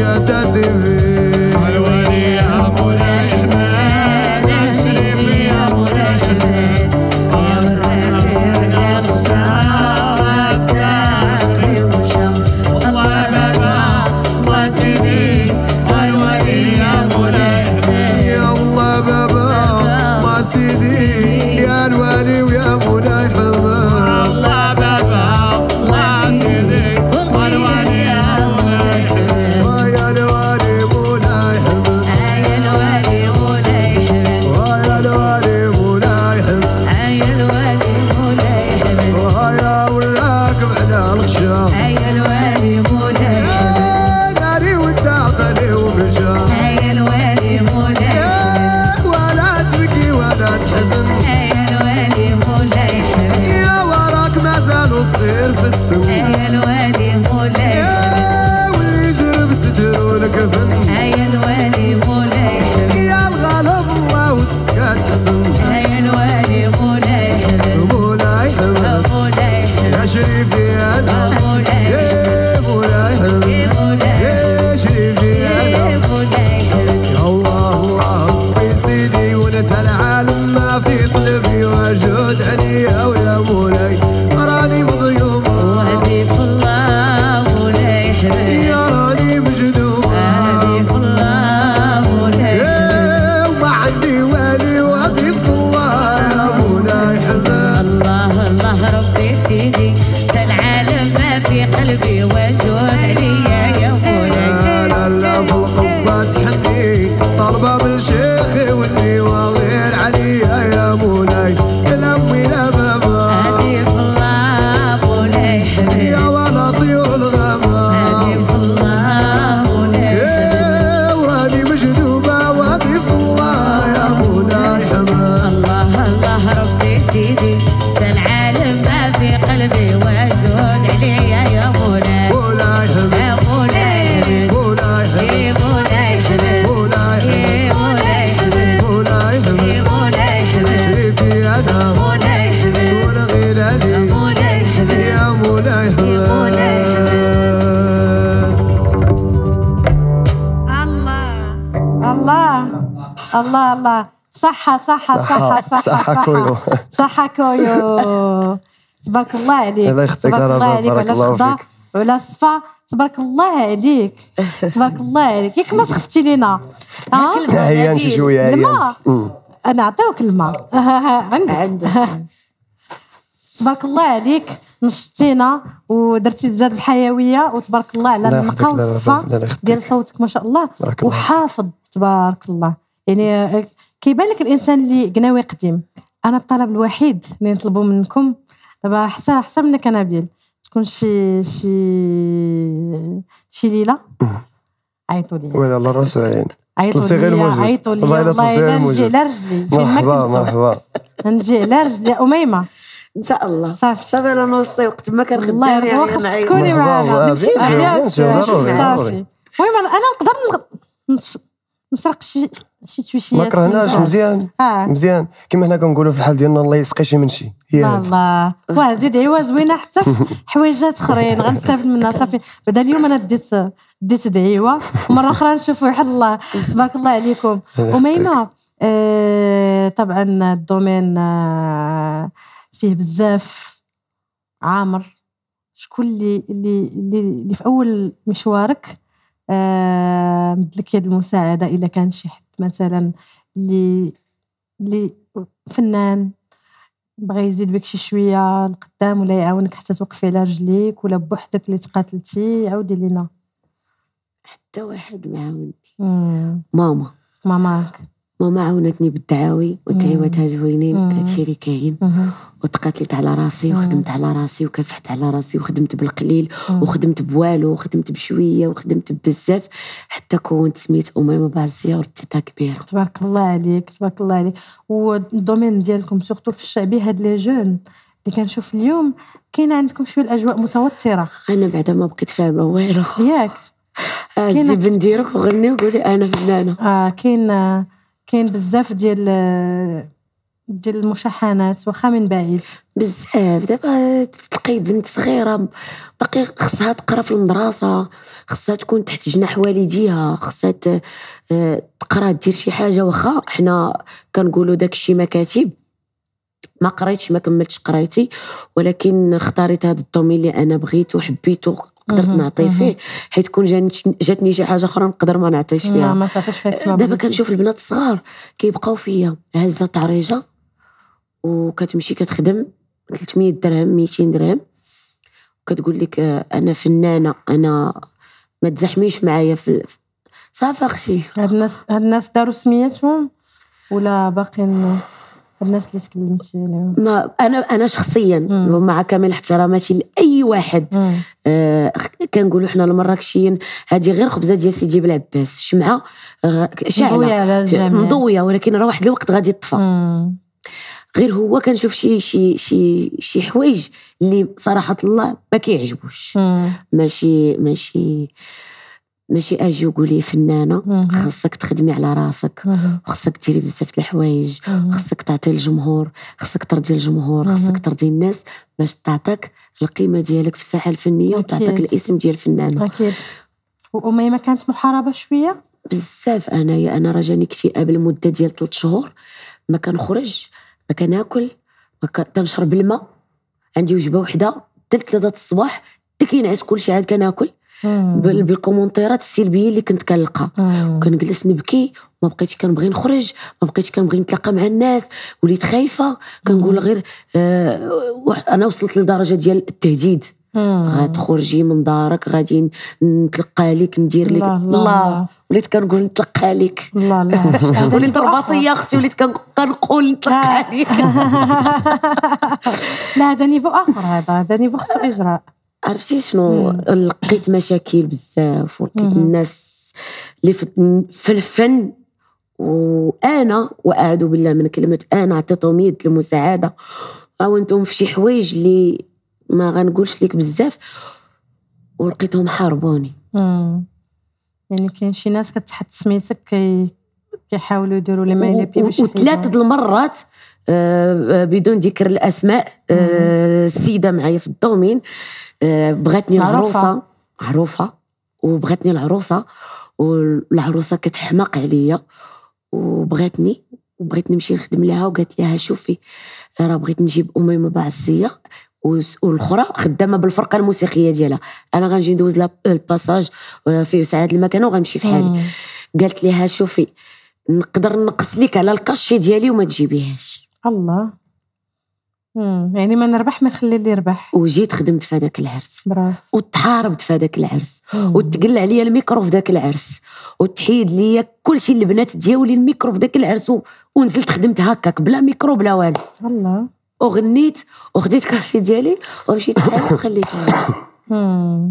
deixa da dever. صحة كويو. صحة كويو تبارك الله عليك الله يخطيك تبارك الله عليك وعلى الله الخضا. وعلى الصفا تبارك الله عليك تبارك الله عليك ياك ما سخفتي لينا ها عيان شي شوية عيان. أنا عطيوك الماء عندك تبارك الله عليك نشطينا ودرتي زاد الحيويه وتبارك الله على لا، والصفا. ديال صوتك ما شاء الله. وحافظ تبارك الله يعني آه، كيبان لك الإنسان اللي قناوي قديم أنا الطلب الوحيد اللي نطلبه منكم. دابا حتى حتى منك أنا نبيل تكون شي شي شي ليلة. عيطوا لي ولا الله الرسول علينا. عيطوا لي. عيطوا لي والله إلا نجي. على رجلي. مرحبا مرحبا. نجي على رجلي. أميمة. إن شاء الله. صافي. صافي أنا نوصي وقت ما كان الله خدام يرضى خصك تكوني ضروري، صافي. ضروري. المهم أنا نقدر نسرق شي شي تويشيات ما كرهناش مزيان آه. مزيان. كما حنا كنقولوا في الحال ديالنا الله يسقي شي من شي. هي هذه. الله واه هذه دعوة زوينة حتى في حويجات أخرين. غنستافد منها صافي. بعدا اليوم أنا ديت ديت دعوه ومرة أخرى نشوفوا يحل الله. تبارك الله عليكم. اميمه آه طبعا الدومين آه فيه بزاف. عامر شكون اللي اللي اللي, في أول مشوارك؟ آه مدلك يد المساعدة الا كان شي حد مثلا اللي اللي فنان بغى يزيد بك شي شوية لقدام ولا يعاونك حتى توقفي على رجليك ولا بوحدك اللي تقاتلتي عاودي لينا. حتى واحد ما عاوني. ماما. ماماك ماما عاونتني بالدعاوي والدعوات زوينين. هادشي اللي كاين. وتقاتلت على راسي وخدمت على راسي وكافحت على راسي وخدمت بالقليل. وخدمت بوالو وخدمت بشوية وخدمت بزاف حتى كونت سميت اميمة باعزية ورديتها كبيرة. تبارك الله عليك تبارك الله عليك. وال domaine ديالكم surtout في الشعبي هاد les jeunes اللي كنشوف اليوم كاين عندكم شوية الأجواء متوترة. أنا بعدا ما بقيت فاهمة والو. ياك. عزي كاينة- بنديرك وغني وقولي أنا فنانة. آه كاين آه، كاين بزاف ديال ديال المشاحنات واخا من بعيد. بزاف. دابا تلقاي بنت صغيرة باقي خصها تقرا في المدرسة خصها تكون تحت جناح والديها خصها تقرا دير شي حاجة واخا حنا كنقولوا داك الشيء مكاتب ما قريتش ما كملتش قرايتي ولكن اختاريت هذا الدومين اللي أنا بغيت وحبيته قدرت نعطي. فيه حيت كون جاتني شي حاجة أخرى نقدر ما نعطيش فيها ما تعطيش فيها دابا. كنشوف البنات الصغار كيبقاو فيا هازه طريجة وكتمشي كتخدم 300 درهم 200 درهم كتقول لك آه، أنا فنانة أنا ما تزحميش معايا في صافي أختي هاد الناس هاد الناس داروا سميتهم ولا باقيين الناس اللي تكلمتي عليهم ما أنا أنا شخصيا مم. ومع كامل احتراماتي لأي واحد مم. آه كنقولوا حنا المراكشيين هذه غير خبزة ديال سيدي بلعباس شمعة شعله مضوية على الجميع. مضوية ولكن راه واحد الوقت غادي تطفى. غير هو كنشوف شي شي شي شي حوايج اللي صراحة الله ما كيعجبوش. ماشي ماشي ماشي أجي وقولي فنانة. خاصك تخدمي على راسك. خاصك ديري بزاف د الحوايج. خاصك تعطي الجمهور خاصك ترضي الجمهور. خاصك ترضي الناس باش تعطيك القيمة ديالك في الساحة الفنية وتعطيك. الاسم ديال الفنانة أكيد وأميمة كانت محاربة شوية بزاف انايا أنا راه جاني اكتئاب لمدة ديال 3 شهور ما كنخرج ما كناكل ما كنشرب الماء عندي وجبة وحدة حتى 3 الصباح حتى كينعس كلشي عاد كناكل بالكومونتيرات السلبية اللي كنت كنلقى. مم. كنجلس نبكي ما بقيتش كنبغي نخرج ما بقيتش كنبغي نتلاقى مع الناس. وليت خايفة كنقول غير آه أنا وصلت لدرجة ديال التهديد. غتخرجي من دارك غادي نتلقى لك ندير لك. الله،. وليت كنقول نتلقى لك. الله وليت. رباطيه أختي وليت كن- كنقول نتلقى. لك. لا هذا نيفو آخر هذا. هذا نيفو خصو إجراء. عرفتي شنو؟ لقيت مشاكل بزاف ولقيت. الناس اللي في الفن وأنا وأعوذ بالله من كلمة أنا عطيتهم يد المساعدة. عاونتهم في شي حوايج اللي ما غنقولش لك بزاف ولقيتهم حاربوني. مم. يعني كاين شي ناس كتحط سميتك كي كيحاولوا يديروا لي مايلي بي باش وثلاث المرات بدون ذكر الأسماء آه، السيده معايا في ال domaine. آه، بغاتني. العروسة. معروفة. وبغاتني العروسة. والعروسة كتحماق عليا. وبغاتني وبغيت نمشي نخدم لها. وقالت لها شوفي راه بغيت نجيب اميمه بعزية. وس- والأخرى خدامة بالفرقة الموسيقية ديالها. أنا غنجي ندوز لا الباساج آه، في ساعات المكان وغنمشي في حالي. قالت لها شوفي نقدر نقص لك على الكاشي ديالي وما تجيبيهاش. الله. مم. يعني ما نربح ما نخلي اللي يربح. وجيت خدمت في هذاك العرس. برافو. وتحاربت في هذاك العرس. وتقل عليا الميكرو في ذاك العرس. وتحيد ليا كلشي البنات ديالي الميكرو في ذاك العرس و- ونزلت خدمت هكاك بلا ميكرو بلا والو. الله. وغنيت وخديت cachet ديالي ومشيت حالي وخليتها.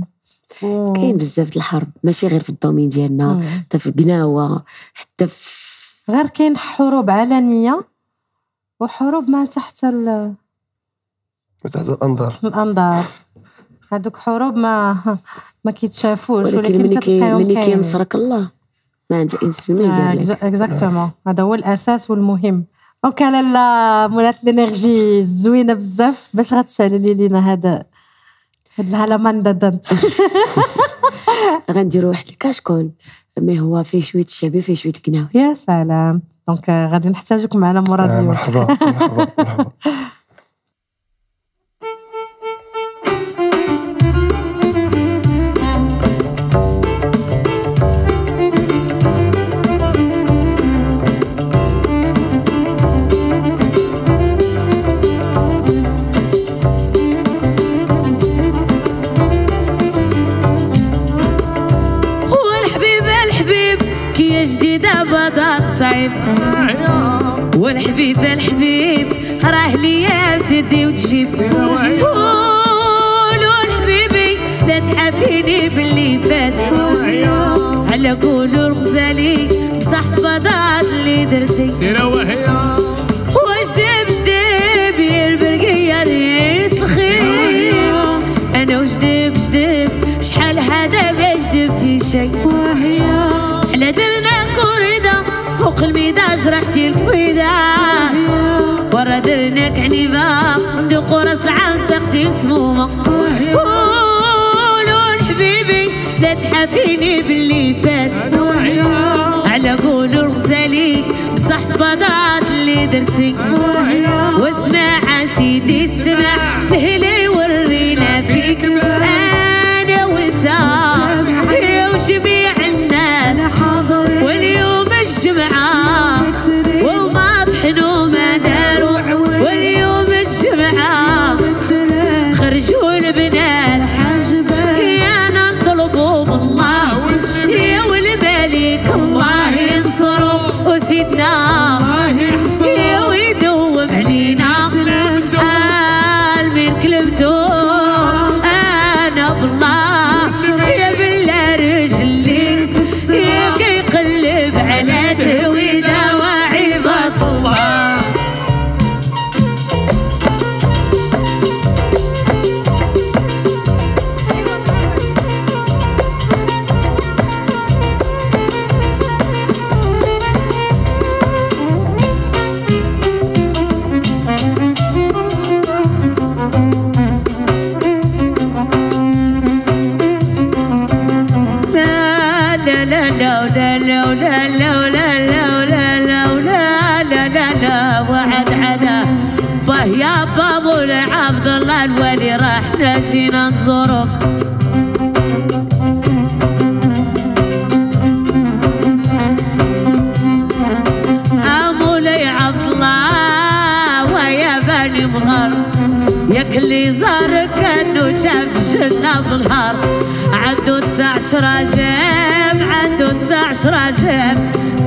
كاين بزاف الحرب ماشي غير في ال domaine ديالنا حتى في قناوة حتى في غير كاين حروب علنية. وحروب ما تحت ال- تحت الأنظار. الأنظار. هذوك حروب ما ما كيتشافوش ولكن ولكن ملي كي ملي. كينصرك الله ما عند الانسان ما يدير لك exactement هذا هو الأساس والمهم. donc لالا مولات ال énergie زوينه بزاف باش غتشعلي لينا هذا هاد الهلمان ددن غنديروا واحد ال cache-col mais هو فيه شوية الشعبي فيه شوية القناوي يا سلام. دونك غادي نحتاجك معنا مورا آه، اليوم مرحبا مرحبا مرحبا. والحبيب الحبيب راه ليام تدي وتجيب. قولوا لحبيبي لا تحافيني باللي فات. على قولوا الغزالي بصح بدات اللي درتي. سيرة وهي. وجدب جدب يا البرقية ريس الخير. أنا وجدب جدب شحال هذا ما جدبتي شي على درنا كوريدا فوق الميدا جرحتي الكويدا. ورا درناك عنيبة ندوق راس صدقتي مسمومة قولوا لحبيبي لا تحافيني باللي فات. على قولوا الغزالي بصح بضات اللي درتي واسمع سيدي السمع مهلي عمرك ننظرك أمولي عبد الله ويا بني مغار يا زارك زار كانو شاف جنة بالهار عندو تسع شراجم عندو تسع شراجم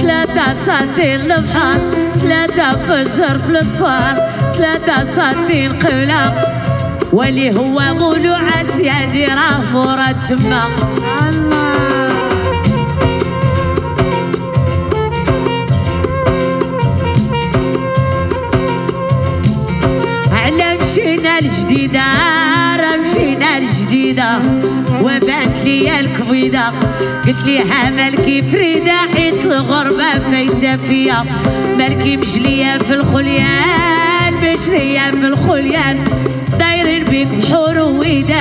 ثلاثة سنتين البحر ثلاثة فجر في الصفار ثلاثة سنتين قلق واللي هو مولو عسيادي راه مراد تما على مشينا الجديدة راه مشينا الجديدة. وبانت لي الكبيدة قلت ليها مالكي فريدة حيت الغربة فايتة فيا. مالكي مجلية في الخليان مجلية في الخليان.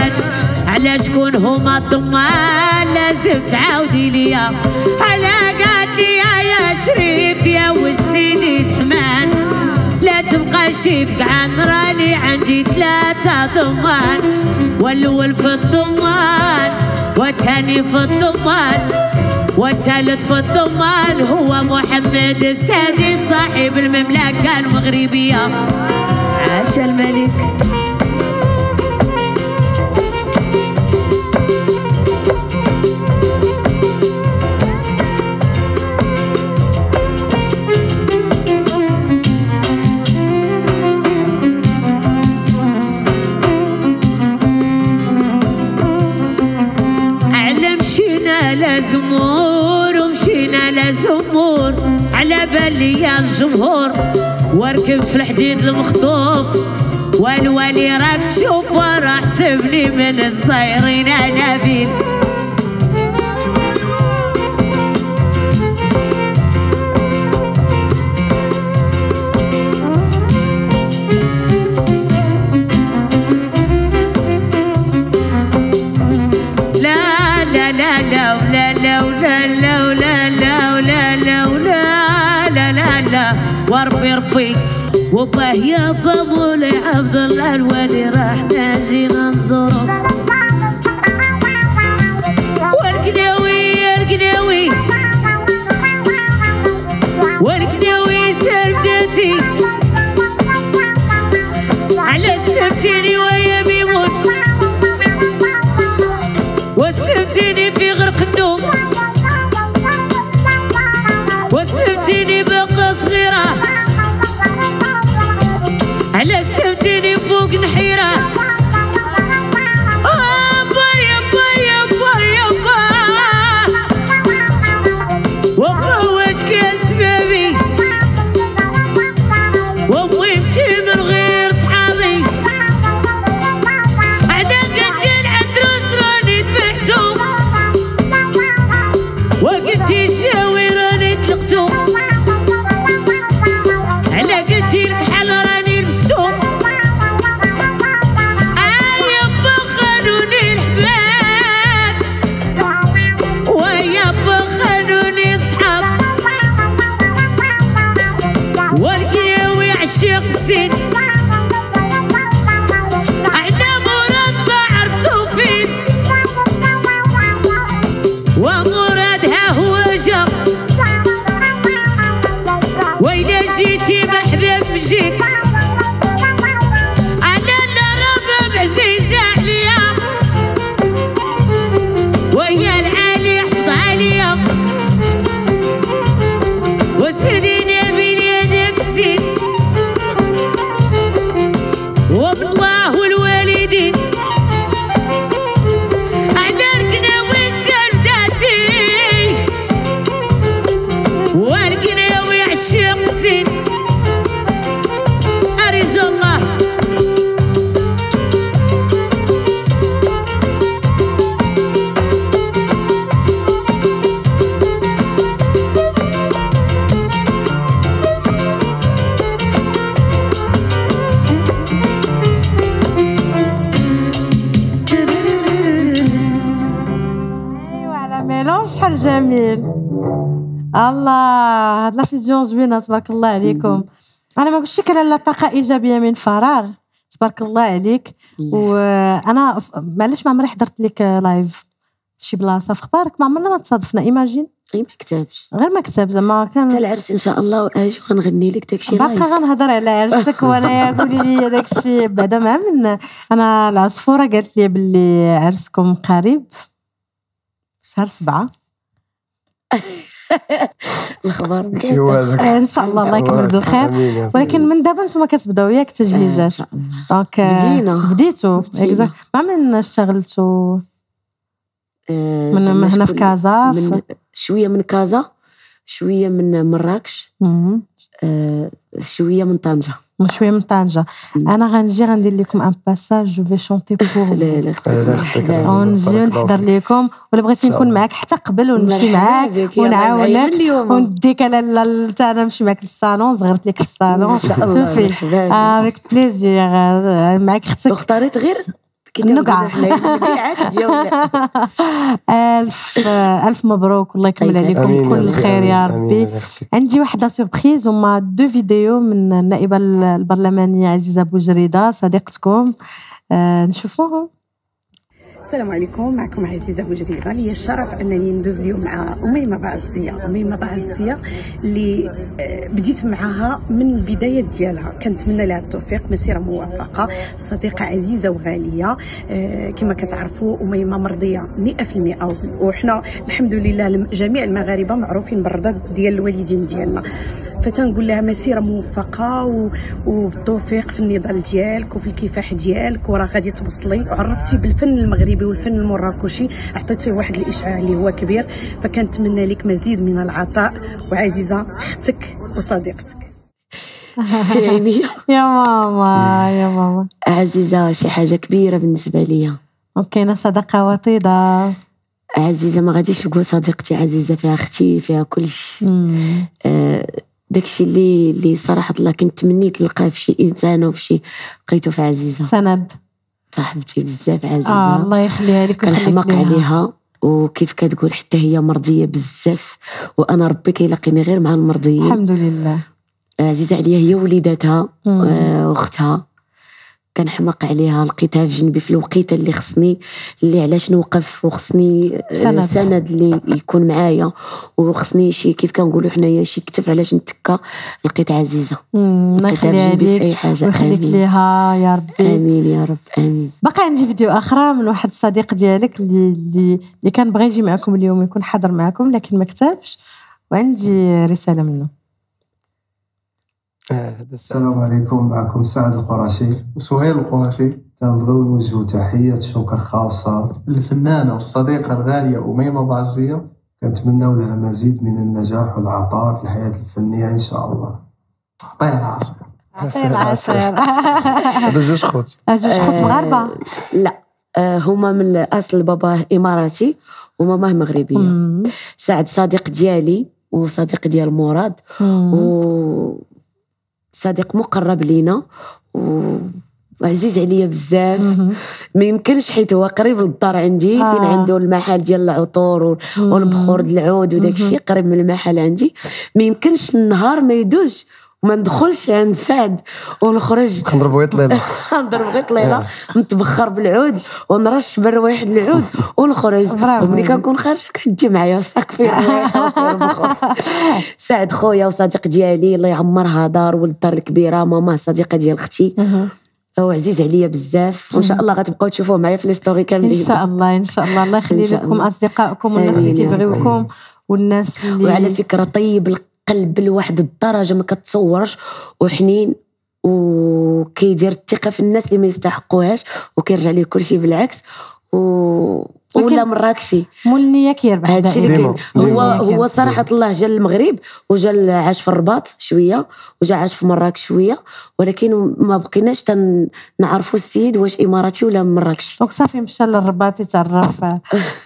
الحنان على شكون هما الضما لازم تعاودي ليا. على قالت ليا يا شريف يا ولد سيدي الحمان لا تبقى شيف عن راني عندي ثلاثة ضمان. والأول في الضمان والثاني في الضمان. والثالث في الضمان هو محمد السادس صاحب المملكة المغربية. عاش الملك. على بالي يا الجمهور واركب في الحديد المخطوف. والوالي راك تشوف ورا حسبني من الصايرين انابيل لا ربي وباه يا مولاي عبد الله الوالي راح ناجينا نزورو تبارك الله عليكم. أنا ما قلتش لك لا طاقة إيجابية من فراغ. تبارك الله عليك. وأنا معليش ما عمري حضرت لك live في شي بلاصة. في أخبارك ما عمرنا ما تصادفنا. imagine et ما كتبش. غير ما كتب زعما حتى كان العرس إن شاء الله وأجي غنغني لك داكشي باقا غنهضر على عرسك وأنا قولي لي داكشي. بعدا مع من أنا العصفورة قالت لي باللي عرسكم قريب. شهر سبعة. هو هذاك. إن شاء الله الله يكمل بالخير. ولكن من دابا نتوما كتبداو ياك التجهيزات. donc آه، بدينا. بديتو. مع من اشتغلتوا آه، من- هنا في كازا، من شوية من كازا شوية من مراكش. آه، شوية من طنجة. شوية من طنجه أنا غنجي غندير لكم un passage je vais chanter pour la لا. ونجي فيك. لكم ولا بغيتي نكون. معاك حتى قبل ونمشي معاك ونعاونك. ونديك أنا تا أنا نمشي معاك للصالون صغرت لك في الصالون إن شاء الله،. avec plaisir معاك أختك واختاريت غير النقعة. ألف ألف مبروك. الله يكمل عليكم. كل الخير يا ربي. عندي واحد la surprise هما deux vidéos من النائبة البرلمانية عزيزة بوجريده صديقتكم. آه نشوفوهم. السلام عليكم. معكم عزيزة بوجريده لي الشرف أنني ندوز اليوم مع اميمه بعزيه اميمه بعزيه اللي آه، بديت معها من البدايات ديالها. كنتمنى لها التوفيق. مسيرة موفقة. صديقة عزيزة وغالية. آه، كما كتعرفوا اميمه مرضية 100% وحنا الحمد لله جميع المغاربة معروفين بالرضا ديال الوالدين ديالنا. فتنقول لها مسيرة موفقة و- وبالتوفيق في النضال ديالك وفي الكفاح ديالك وراه غادي توصلي. وعرفتي بالفن المغربي والفن المراكشي عطيتي واحد الإشعاع اللي هو كبير. فكنتمنى لك مزيد من العطاء. وعزيزة أختك وصديقتك. يعني يا ماما يا ماما. عزيزة شي حاجة كبيرة بالنسبة ليا. وكاينه صداقة وطيدة. عزيزة ما غاديش نقول صديقتي عزيزة فيها أختي فيها كل شيء. مم. آه، داكشي اللي اللي صراحة الله كنت تمنيت نلقاه في شي إنسان وفي شي لقيته في عزيزة. سند. صاحبتي بزاف عزيزة. آه الله يخليها لك كنحماق ليها. عليها. وكيف كتقول حتى هي مرضية بزاف. وأنا ربي كيلاقيني غير مع المرضيين. الحمد لله. عزيزة عليا هي وليداتها. آه، وأختها. كنحماق عليها لقيتها في جنبي في الوقيته اللي خصني اللي علاش نوقف وخصني آه، سند. سند اللي يكون معايا. وخصني شي كيف كنقولوا حنايا شي كتف علاش نتكا لقيت عزيزة. لقيتها يخليها بجنبي في أي حاجة. ويخليك. ليها يا ربي. آمين يا رب. آمين. باقي عندي فيديو أخرى من واحد الصديق ديالك اللي اللي, اللي كان بغى يجي معكم اليوم يكون حاضر معكم لكن ما كتبش. وعندي رسالة منه. السلام عليكم. معكم سعد القرشي وسهيل القرشي تنبغيو نوجهو تحية شكر خاصة الفنانة والصديقة الغالية أميمة بعزية. كنتمناو لها مزيد من النجاح والعطاء في الحياة الفنية إن شاء الله. عطيها العصر. عطيه العسل هذا جوج خوت جوج خوت مغاربة. لا. آه، هما من أصل باباه إماراتي وماماه مغربية. سعد صديق ديالي وصديق ديال مراد. و صديق مقرب لينا و وعزيز عليا بزاف. ما يمكنش حيت هو قريب للدار عندي آه. فين عنده المحل ديال العطور. والبخور ديال العود وداك الشيء قريب من المحل عندي ما يمكنش النهار ما يدوز وما ندخلش عند سعد ونخرج. كنضربوا يطليله نضرب غير طليله نتبخر بالعود ونرش بالروايح العود ونخرج. وملي كنكون خارجه كندي معايا صاك فيه الروايح وفيه البخور سعد خويا وصديق ديالي الله يعمرها دار ولد الدار الكبيرة ماما صديقة ديال أختي مم. وعزيز عليا بزاف. وإن شاء الله غتبقاو تشوفوه معايا في لي ستوري كاملين ان شاء الله إن شاء الله. الله يخلي لكم. اصدقائكم والناس اللي. كيبغيوكم والناس اللي وعلى فكرة طيب القلب لواحد الدرجة ما كتصورش وحنين وكيدير الثقة في الناس اللي ما يستحقوهاش وكيرجع ليه كل شيء بالعكس و ولا مراكشي. مول النيه كيربح هادشي. هو. هو صراحة الله جا للمغرب وجا عاش في الرباط شوية وجا عاش في مراكش شوية ولكن ما بقيناش نعرفوا السيد واش إماراتي ولا مراكشي دونك صافي مشى للرباط يتعرف.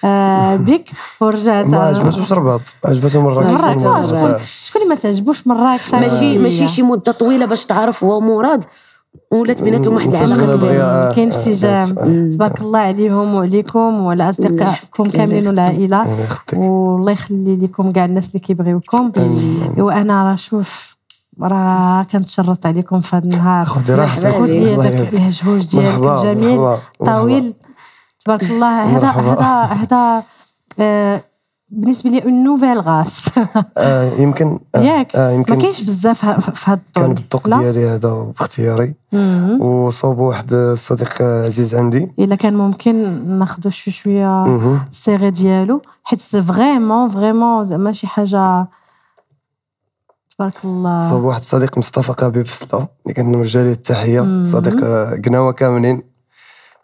آه، بك ورجع ما تعرف. عجبتوش الرباط. عجبته مراكش. مراكش شكون مراكش. اللي ما تعجبوش مراكش؟ ماشي ماشي. شي مدة طويلة باش تعرف هو مراد. ولات بيناتهم واحد العلاقه كاين انسجام. تبارك الله عليهم وعليكم وعلى اصدقائكم كاملين. والعائلة. والله يخلي لكم كاع الناس اللي كيبغيوكم. وأنا راه شوف راه كنتشرط عليكم في هذا النهار. خذي راحتك. خذ لي الله داك. الهجهوج ديالك الجميل. طويل. تبارك الله. هذا. هذا هذا آه، بالنسبة لي une nouvelle race آه يمكن آه ياك. آه ما يمكن كاينش بزاف في هذا الطول. كان بالذوق؟ ديالي هذا باختياري مم. وصوبوا واحد الصديق عزيز عندي. إلا كان ممكن ناخذ شوية شوية. السيغي ديالو. حيت فريمون فريمون زعما شي حاجة تبارك الله. صوب واحد الصديق مصطفى قابي بسلا اللي كنرجع ليه التحية. صديق آه، قناوة كاملين.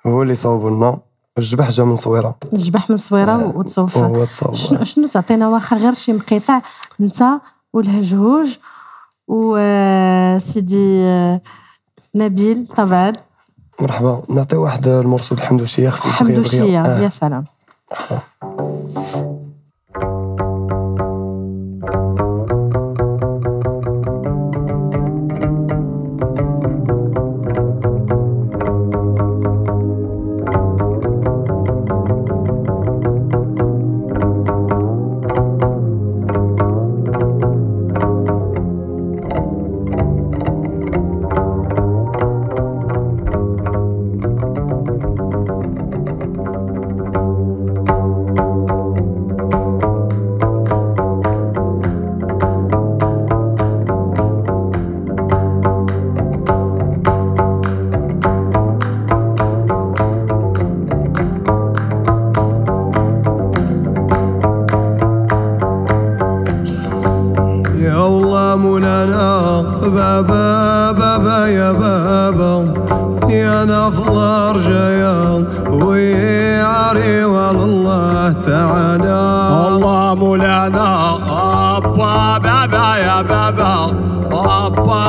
هو اللي صوبوا لنا الجبح جا من صويره الجبح من صويره وتصوف. وهو تصوب شنو شنو تعطينا واخا غير شي مقطع انت والهجهوج وسيدي نبيل طبعا. مرحبا. نعطي واحد المرصود الحمدوشيه خفيف دغيا حمدوشية دغيا. آه. يا سلام. بابا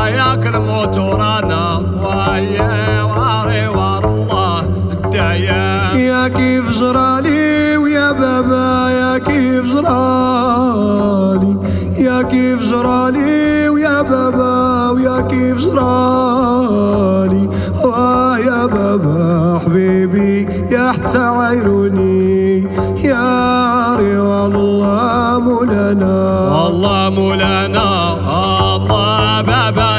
ياكل موتورنا. ويا واري والله الدايم يا كيف جرالي ويا بابا يا كيف جرالي. يا كيف جرالي ويا بابا ويا كيف جرالي. ويا بابا حبيبي يا حتى عيروني. يا ريوان الله مولانا. الله مولانا.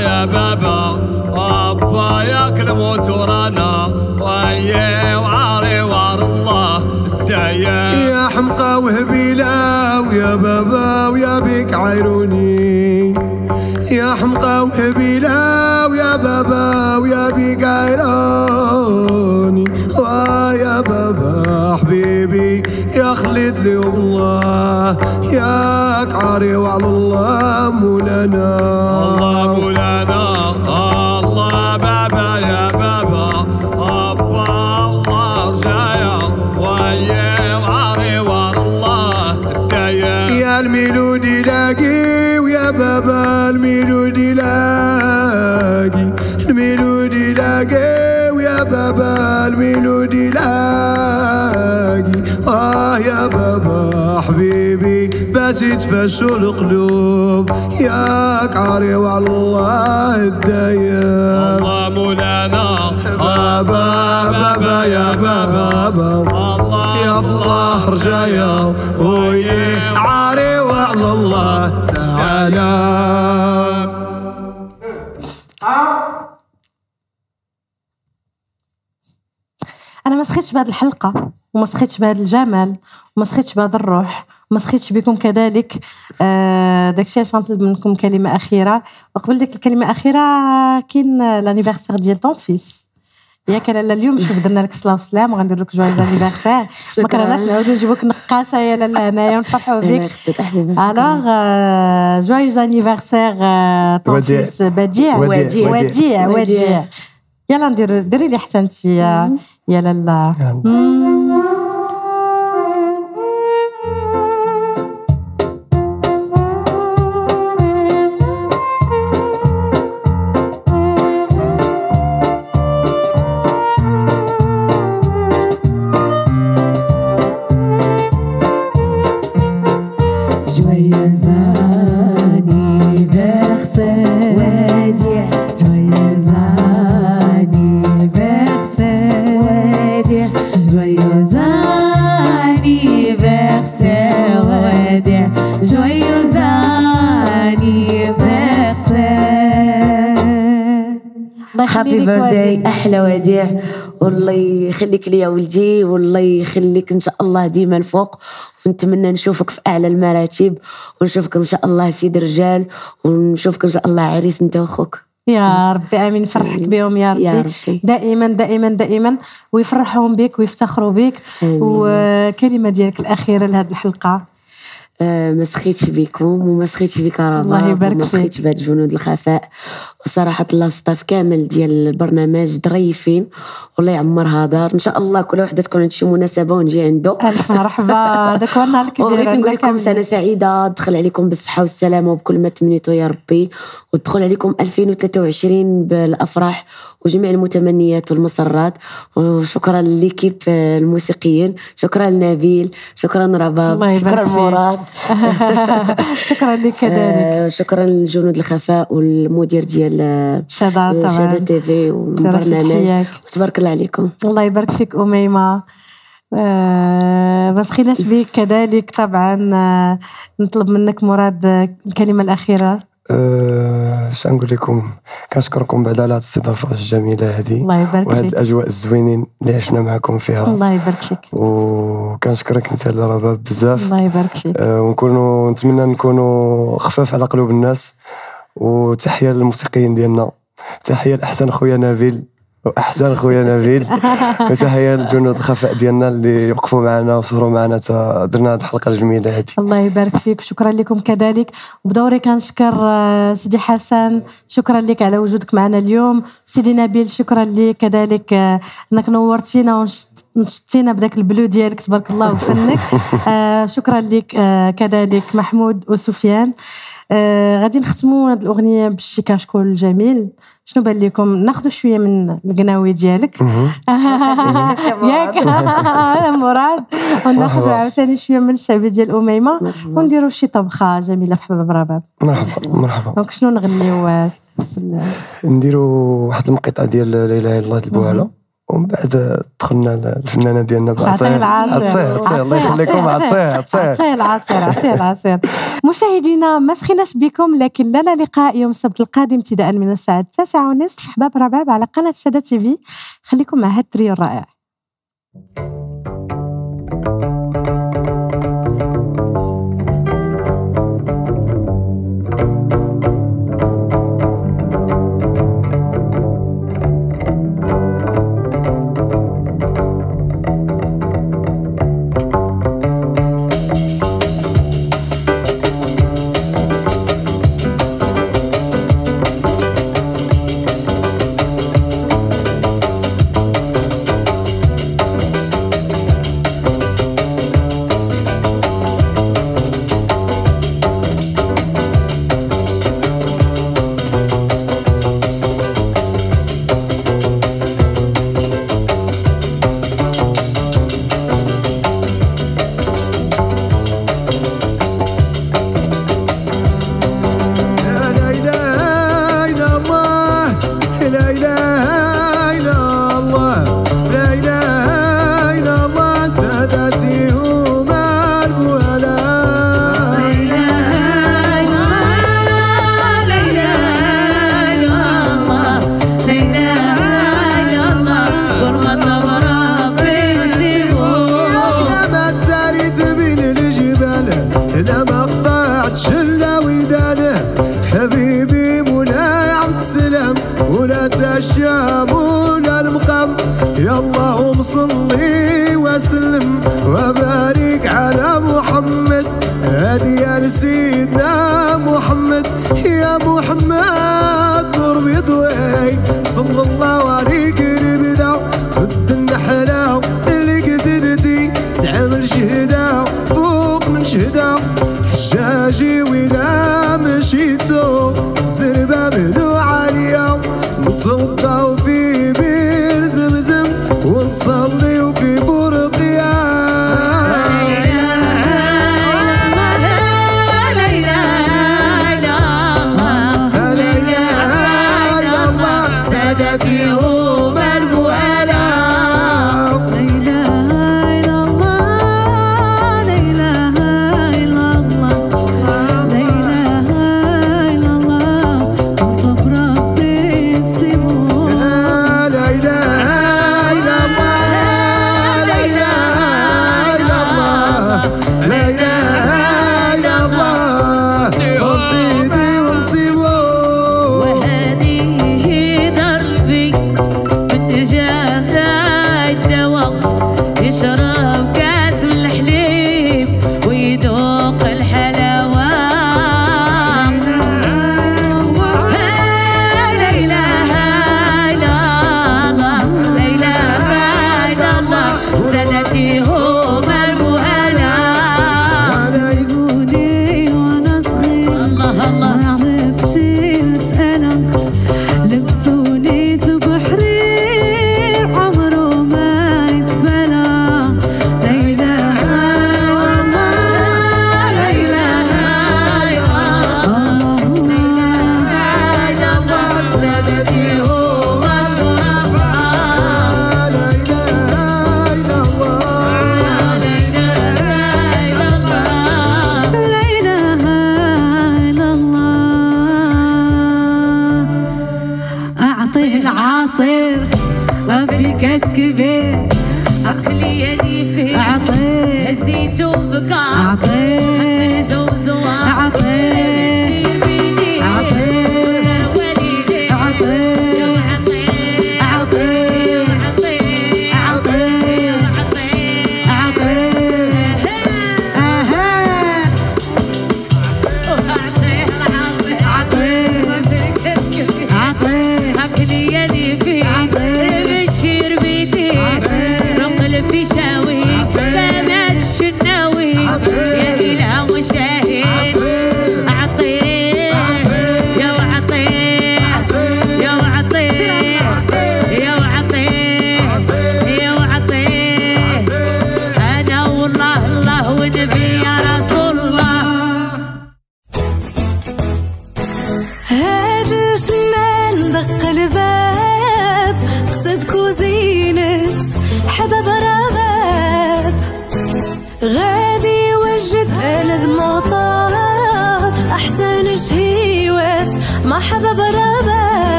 يا بابا بابا ياكل موتورنا ويا وعاري وار الله الدايم يا حمقى وهبيلة ويا بابا ويا بيك عيروني. يا حمقى وهبيلة ويا بابا ويا بيك عيروني. ويا بابا حبيبي يا خلد لي الله يا كعاري وعلى الله مولانا. الله مولانا. بابا حبيبي بس يتفشوا القلوب. يا كعري وعلى الله الدايم الله مولانا. بابا بابا يا بابا يا الله رجايا. ويا عاري وعلى الله تعالى. أنا ما سخيتش بهذه الحلقة. وما سخيتش بهذا الجمال وما سخيتش بهذا الروح وما سخيتش بكم كذلك آه داكشي علاش غنطلب منكم كلمة أخيرة. وقبل ديك الكلمة الأخيرة كاين l'anniversaire ديال ton fils ياك لالا اليوم شوف درنا لك الصلاه والسلام وغندير لك joyeux anniversaire ما. كرهناش نعاودو نجيبوك نقاشة يا لالا هنايا ونفرحوا بك. alors joyeux anniversaire ton. fils بديع وديع. وديع. وديع. يلا ندير ديري لي حتى انت يا يا لالا Joyeux anniversaire, joyeux anniversaire, joyeux anniversaire, وديع. joyeux anniversaire. الله هابي يخلي لك بيرثداي وديع. أحلى وديع والله يخليك لي يا ولدي والله يخليك إن شاء الله ديما الفوق ونتمنى نشوفك في أعلى المراتب ونشوفك إن شاء الله سيد رجال ونشوفك إن شاء الله عريس أنت وأخوك. يا ربي آمين. يفرحك بهم يا ربي, يا ربي. دائما دائما دائما. ويفرحهم بك ويفتخروا بك. وكلمة ديالك الأخيرة لهذه الحلقة. آه ما سخيتش بكم وما سخيتش بك الله يبارك فيك. سخيتش بهاد جنود الخفاء. وصراحة ال staff كامل ديال البرنامج ظريفين. والله يعمرها دار إن شاء الله كل وحده تكون عندها شي مناسبة ونجي عنده. ألف مرحبا. هذاك هو النهار الكبير نقول لكم كاملين. سنة سعيدة. دخل عليكم بالصحة والسلامة وبكل ما تمنيتوا يا ربي. ودخل عليكم 2023 بالأفراح وجميع المتمنيات والمسرات وشكرا لليكيب الموسيقيين. شكرا لنبيل. شكرا رباب. شكرا. مراد. شكرا لك كذلك آه، شكرا لجنود الخفاء والمدير ديال شذا طبعا شادة تي في والبرنامج. وتبارك الله عليكم. الله يبارك فيك أميمة. آه ما سخيناش بيك كذلك طبعا آه نطلب منك مراد آه، الكلمة الأخيرة. أه، نقول لكم؟ كنشكركم بعد على هذه الاستضافة الجميلة هذه. الله يبارك وهاد فيك. الأجواء الزوينين اللي عشنا معكم فيها. الله يبارك فيك. وكنشكرك أنت لاله رباب بزاف. الله يبارك فيك. أه، ونكونوا نتمنى نكونوا خفاف على قلوب الناس. وتحية للموسيقيين ديالنا. تحية لأحسن خويا نبيل وأحسن خويا نبيل وتحية لجنود الخفاء ديالنا اللي وقفوا معنا وسهروا معنا درنا هذه الحلقة الجميلة هذه الله يبارك فيك شكرا لكم كذلك. وبدوري كنشكر آه، سيدي حسن شكرا لك على وجودك معنا اليوم. سيدي نبيل شكرا لك كذلك آه، أنك نورتينا نشتينا بداك البلو ديالك تبارك الله وفنك. آه شكرا لك آه كذلك محمود وسفيان. آه غادي نختموا هذه الأغنية بشي كاشكول جميل. شنو بان لكم؟ ناخذوا شوية من القناوي ديالك. ياك. مراد. وناخذوا. عاوتاني شوية من الشعبيه ديال أميمة. ونديروا شي طبخة جميلة في حباب رباب. مرحبا. مرحبا. دونك شنو نغنيو آه، نديروا واحد المقطع ديال لا إله إلا الله البوهله ومن بعد دخلنا الفنانه ديالنا عطيه العصير. عطيه الله يخليكم عطيه عطيه عطيه العصير عطيه العصير. مشاهدينا ما سخيناش بكم لكن لنا لقاء يوم السبت القادم ابتداء من الساعة التاسعة ونصف. في حباب رباب على قناة شادة تي في. خليكم مع هاد التريو الرائع. لا